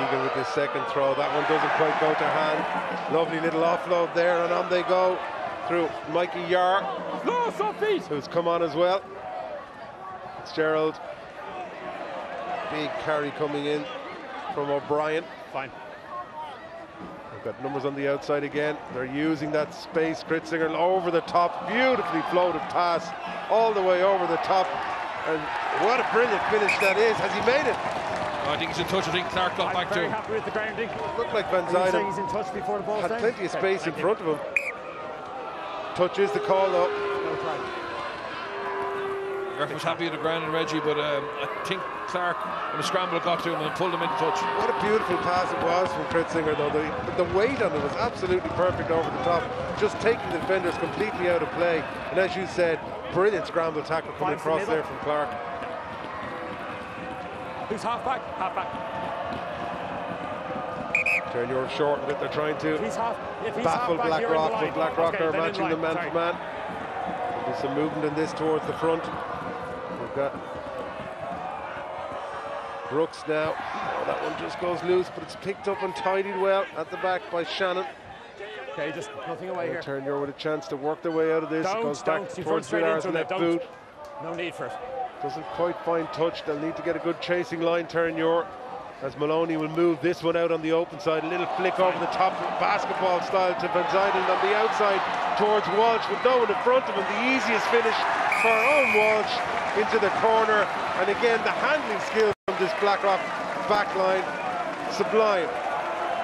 Keegan with his second throw. That one doesn't quite go to hand. Lovely little offload there, and on they go through Mikey Yar, No, stop feet. who's come on as well. Fitzgerald. Big carry coming in from O'Brien. Fine. We've got numbers on the outside again. They're using that space. Kritzinger over the top. Beautifully floated pass all the way over the top. And what a brilliant finish that is. Has he made it? I think he's in touch. I think Clark got I'm back to him. happy with the grounding. Looked like Van Are you saying Zyden he's in touch before the ball's had down? plenty of Okay, space in thank you. front of him. Touch is the call though. No try. Was happy with the ground and Reggie, but um, I think Clark in the scramble got to him and pulled him into touch. What a beautiful pass it was from Kritzinger though. The, the weight on it was absolutely perfect over the top. Just taking the defenders completely out of play. And as you said, brilliant scramble tackle coming Finds the across middle. there from Clark. Who's half back? Half back. Terenure short that they're trying to If he's half. If he's baffle half back, you're in the Blackrock, but Blackrock okay, are matching the man Sorry. for man. There'll be some movement in this towards the front. We've got Brooks now. Oh, that one just goes loose, but it's picked up and tidied well at the back by Shannon. Okay, just nothing away here. Terenure with a chance to work their way out of this. Don't, it goes don't. You towards run straight Villar's into it, left boot. No need for it. Doesn't quite find touch. They'll need to get a good chasing line turn your as Maloney will move this one out on the open side. A little flick over the top, basketball style to Van Zyden on the outside towards Walsh with no one in front of him. The easiest finish for Owen Walsh into the corner. And again, the handling skill from this Blackrock back line, sublime.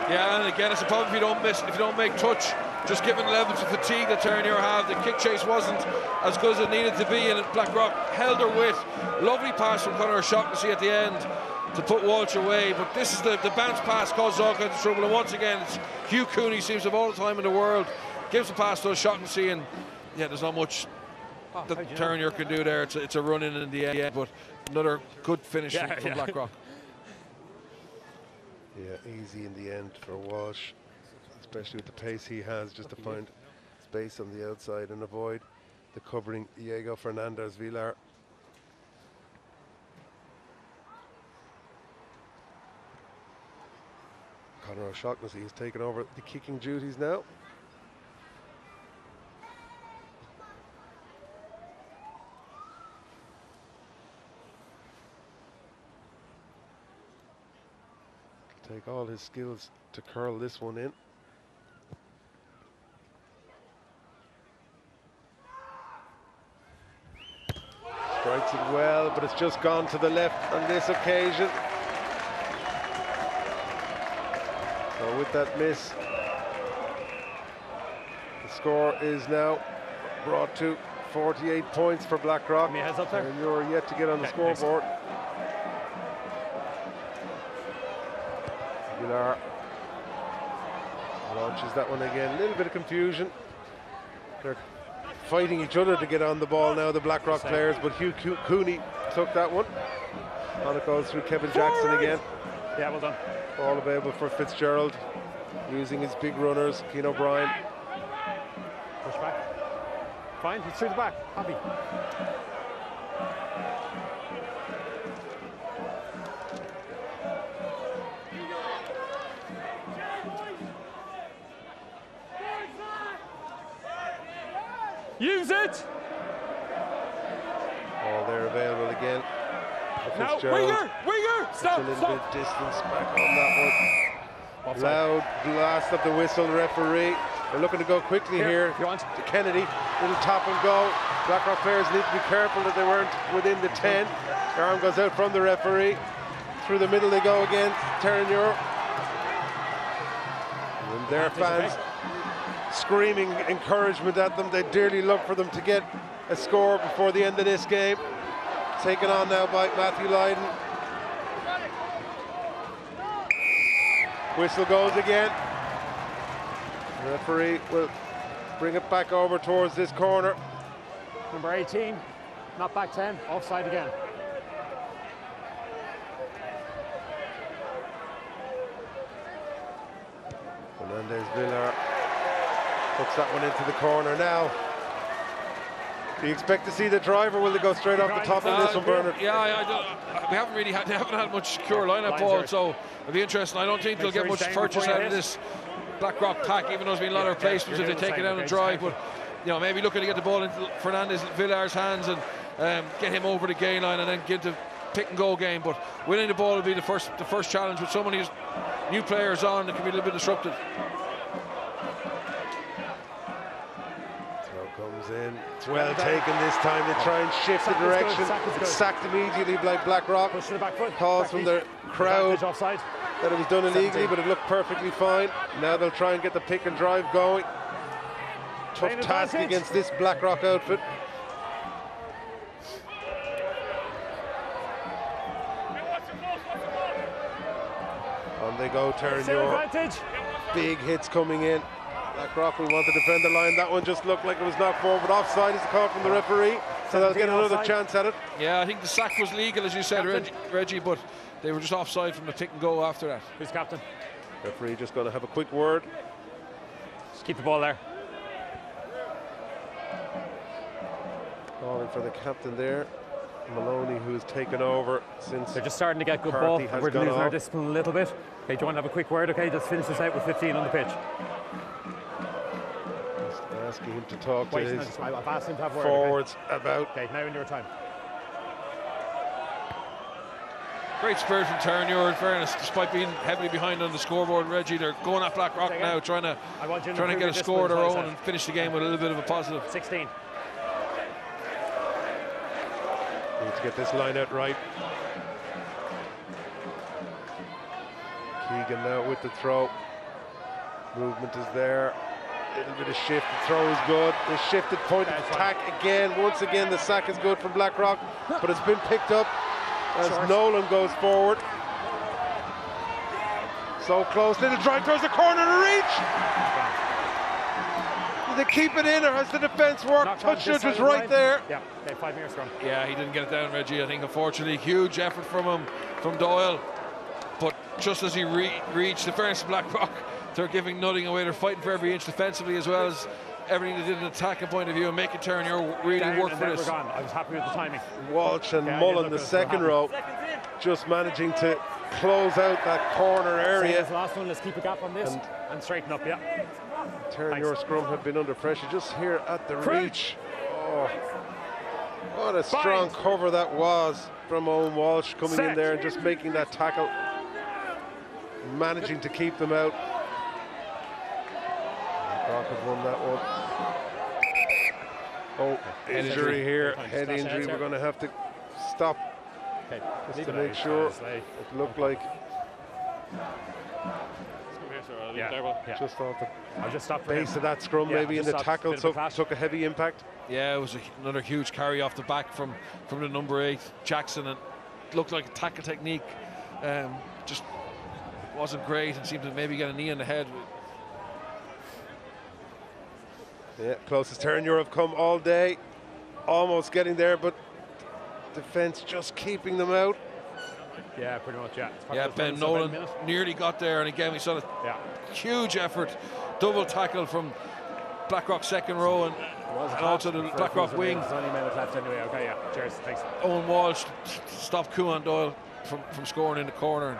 Yeah, and again, it's a problem if you don't miss, if you don't make touch. Just given the levels of fatigue that Terenure have, the kick chase wasn't as good as it needed to be, and Blackrock held her with. Lovely pass from Conor O'Shaughnessy at the end to put Walsh away, but this is the, the bounce pass causes all kinds of trouble, and once again, it's Hugh Cooney seems to have all the time in the world, gives the pass to O'Shaughnessy, and yeah, there's not much oh, that how'd you know? Terenure can do there. It's a, it's a run in in the end, but another good finish Yeah, from, from yeah. Blackrock. Yeah, easy in the end for Walsh, especially with the pace he has, just to find space on the outside and avoid the covering Diego Fernandez Villar. Conor O'Shaughnessy has taken over the kicking duties now. Take all his skills to curl this one in. Strikes it well, but it's just gone to the left on this occasion. So with that miss, the score is now brought to 48 points for Blackrock. Give me a heads up there. And you're yet to get on the Okay, scoreboard. Villar launches that one again. A little bit of confusion. They're fighting each other to get on the ball now, the Blackrock Same. players, but Hugh Coo- Cooney took that one. On it goes through Kevin Jackson again. Yeah, well done. All available for Fitzgerald, using his big runners. Keane O'Brien. Push back. Fine, he's through the back. Happy. For Now, Fitzgerald. winger! Winger! Just a Stop! little Stop! bit distance back on that one. Offside. Loud blast of the whistle, referee. They're looking to go quickly Here, here. To Kennedy, little tap and go. Blackrock players need to be careful that they weren't within the 10. The arm goes out from the referee. Through the middle they go again. Terenure. And their fans screaming encouragement at them. They dearly look for them to get a score before the end of this game. Taken on now by Matthew Lydon. Whistle goes again. The referee will bring it back over towards this corner. Number 18, not back 10, offside again. Fernandez Villar puts that one into the corner now. Do you expect to see the driver? Will they go straight off the top of this one, Bernard? Yeah, I, I don't, we haven't really had, they haven't had much secure lineup ball, so it'll be interesting. I don't think they'll get much purchase out of this Blackrock pack, even though there's been a lot of replacements if they take it down and drive. But you know, maybe looking to get the ball into Fernandez Villar's hands and um, get him over the gain line and then get the pick and go game. But winning the ball will be the first the first challenge with so many new players on. It can be a little bit disruptive. Comes in. It's well taken this time. They try and shift the direction. It's sacked immediately by Blackrock. Calls from the crowd that it was done illegally, but it looked perfectly fine. Now they'll try and get the pick and drive going. Tough task against this Blackrock outfit. On they go, Terenure. Big hits coming in. Blackrock will want to defend the line. That one just looked like it was knocked forward. Offside is the call from the referee, so they'll get another chance at it. Yeah, I think the sack was legal, as you said, Reggie, Reggie, but they were just offside from the pick and go after that. Who's captain? Referee just going to have a quick word. Just keep the ball there. Calling for the captain there. Maloney, who has taken over since they're just starting to get good ball. We're losing our discipline a little bit. Okay, do you want to have a quick word? Okay, just finish this out with 15 on the pitch. Just asking him to talk Wait, to his no, I've asked him to have word, forwards okay? about. Okay, now in your time. Great spirit from Terenure, in fairness, despite being heavily behind on the scoreboard. Reggie, they're going at Blackrock now, trying to trying to get a score of their own and finish the game with a little bit of a positive. 16. Need to get this line out right. Keegan now with the throw. Movement is there. A little bit of shift. The throw is good. The shifted point of attack again. Once again, the sack is good from Blackrock, but it's been picked up as Short. Nolan goes forward. So close. Little drive towards the corner to reach. Did they keep it in, or has the defence worked? Touch was right there. Yeah, okay, five metres from. Yeah, he didn't get it down, Reggie. I think, unfortunately, huge effort from him, from Doyle. But just as he re reached the fairness of Blackrock, they're giving nothing away. They're fighting for every inch defensively as well as everything they did in an attacking point of view and make it turn. You're really Down work for this. we're gone. I was happy with the timing. Walsh and Yeah, Mullen, look, the second row, just managing to close out that corner area. as last one. Let's keep a gap on this And- and, straighten up. Yeah. Terenure scrum have been under pressure just here at the Crouch. reach. Oh, what a strong cover that was from Owen Walsh coming in there and just making that tackle, managing to keep them out. Brock have won that one. Oh, Head injury injury. here, Time head injury. out, We're going to have to stop Okay. just leave to make sure. Slay. It looked like Yeah. yeah. just off the I'll just stop for him. base of that scrum, Yeah, maybe in the tackle, Bit of a took, took a heavy impact. Yeah, it was a, another huge carry off the back from, from the number eight, Jackson, and it looked like a tackle technique. Um, just wasn't great and seemed to maybe get a knee in the head. Yeah, closest Terenure come all day, almost getting there, but defense just keeping them out. Yeah, pretty much. Yeah. It's Yeah, Ben Nolan nearly got there, and again we saw a Yeah. huge effort, double tackle from Blackrock second row and, and also the Blackrock wing. There's only a minute left anyway. Okay, yeah. Cheers. Thanks. Owen Walsh stopped Kuan Doyle from, from scoring in the corner.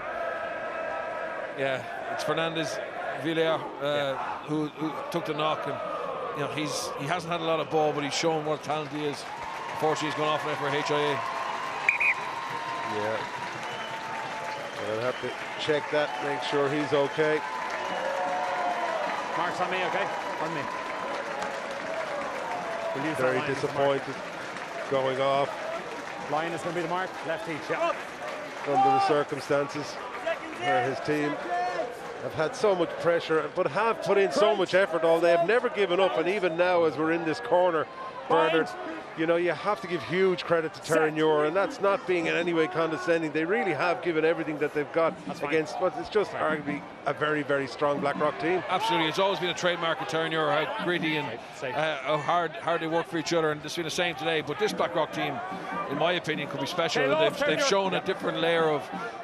Yeah, it's Fernandez Villar uh, who, who took the knock, and you know he's he hasn't had a lot of ball, but he's shown what talent he is. Unfortunately, he's gone off now for HIA. Yeah. I'll have to check that, make sure he's okay. Mark's on me, okay? On me. We'll Very line as the mark. disappointed going off Line is going to be the mark. Left each, yeah. under the circumstances where his team have had so much pressure, but have put in so much effort all day. Have never given up, and even now, as we're in this corner, Bernard, you know, you have to give huge credit to Terenure, and that's not being in any way condescending. They really have given everything that they've got against what is just arguably a very, very strong Blackrock team. Absolutely, it's always been a trademark of Terenure, how gritty and uh, how hard, hard they work for each other, and it's been the same today. But this Blackrock team, in my opinion, could be special. They've, they've shown a different layer of,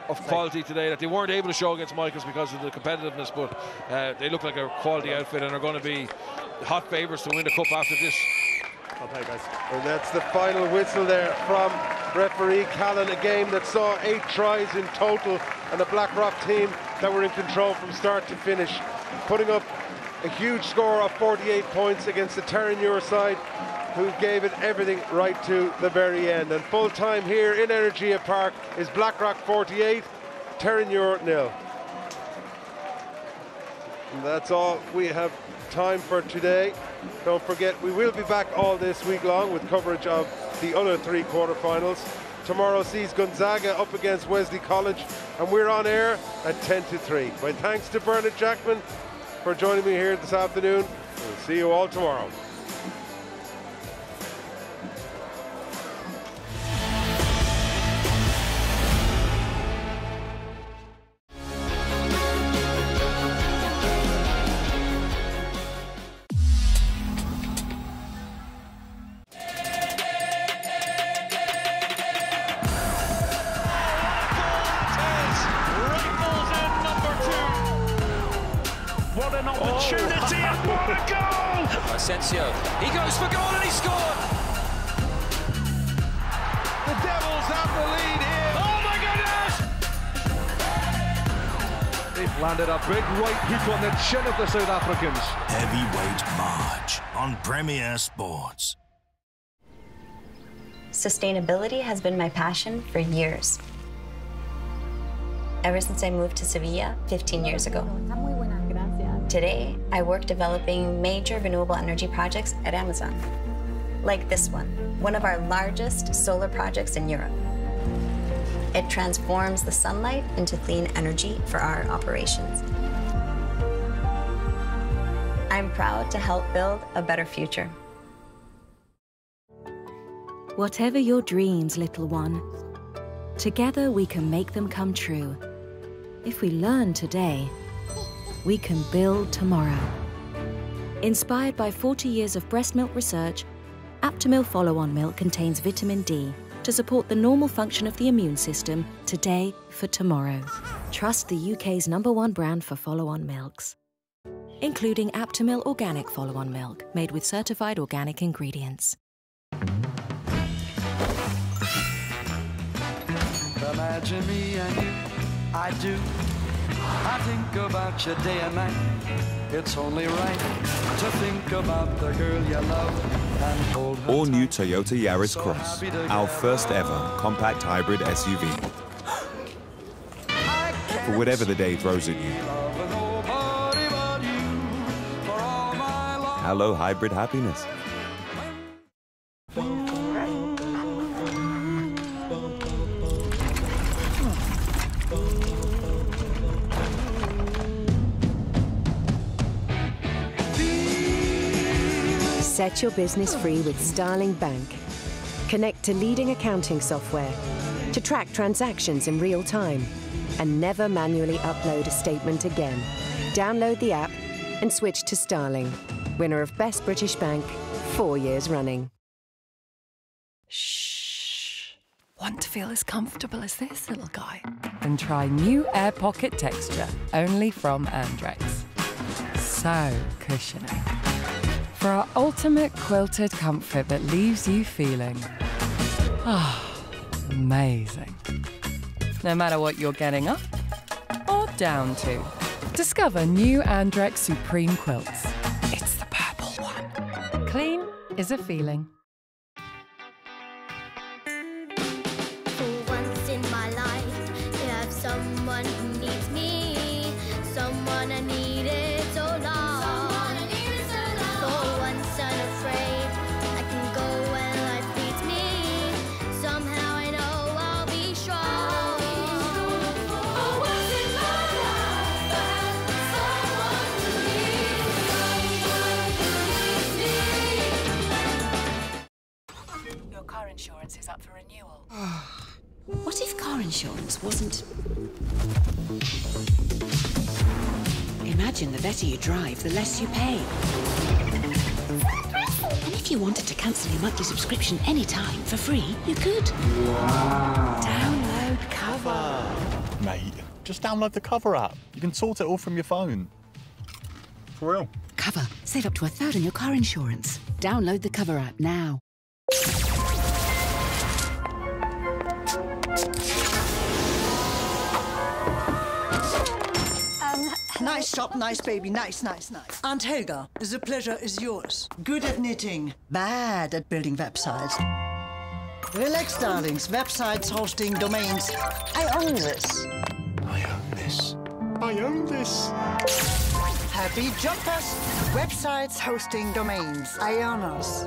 of quality today that they weren't able to show against Michaels because of the competitiveness, but uh, they look like a quality outfit and are going to be hot favourites to win the cup after this. And that's the final whistle there from referee Callan, a game that saw eight tries in total and a Blackrock team that were in control from start to finish, putting up a huge score of 48 points against the Terenure side who gave it everything right to the very end. And full time here in Energia Park is Blackrock 48, Terenure nil. And that's all we have time for today. Don't forget, we will be back all this week long with coverage of the other three quarterfinals. Tomorrow sees Gonzaga up against Wesley College, and we're on air at 10 to 3. My thanks to Bernard Jackman for joining me here this afternoon. We'll see you all tomorrow. Hook chin of the South Africans. Heavyweight March on Premier Sports. Sustainability has been my passion for years. Ever since I moved to Sevilla 15 years ago. Today, I work developing major renewable energy projects at Amazon, like this one, one of our largest solar projects in Europe. It transforms the sunlight into clean energy for our operations. I'm proud to help build a better future. Whatever your dreams, little one, together we can make them come true. If we learn today, we can build tomorrow. Inspired by 40 years of breast milk research, Aptamil Follow On Milk contains vitamin D to support the normal function of the immune system today for tomorrow. Trust the UK's number one brand for follow on milks, including Aptamil Organic Follow On Milk, made with certified organic ingredients. Imagine me and you, I do. I think about you day and night. It's only right to think about the girl you love and hold her. All new Toyota Yaris Cross, our first ever compact hybrid SUV. For whatever the day throws at you. Hello, hybrid happiness. Set your business free with Starling Bank. Connect to leading accounting software to track transactions in real time and never manually upload a statement again. Download the app and switch to Starling, winner of Best British Bank four years running. Shh. Want to feel as comfortable as this little guy? Then try new Air Pocket texture, only from Andrex. So cushioning. For our ultimate quilted comfort that leaves you feeling ah, amazing. No matter what you're getting up or down to, discover new Andrex Supreme quilts. Is a feeling. What if car insurance wasn't. Imagine the better you drive, the less you pay. And if you wanted to cancel your monthly subscription anytime for free, you could. Wow. Download Cover. Mate, just download the Cover app. You can sort it all from your phone. For real. Cover. Save up to a third on your car insurance. Download the Cover app now. Um, nice shop, nice baby, nice, nice, nice. Aunt Helga, the pleasure is yours. Good at knitting, bad at building websites. Relax, darlings. Websites, hosting, domains. I own this. I own this. I own this. Happy jumpers. Websites, hosting, domains. Ionos.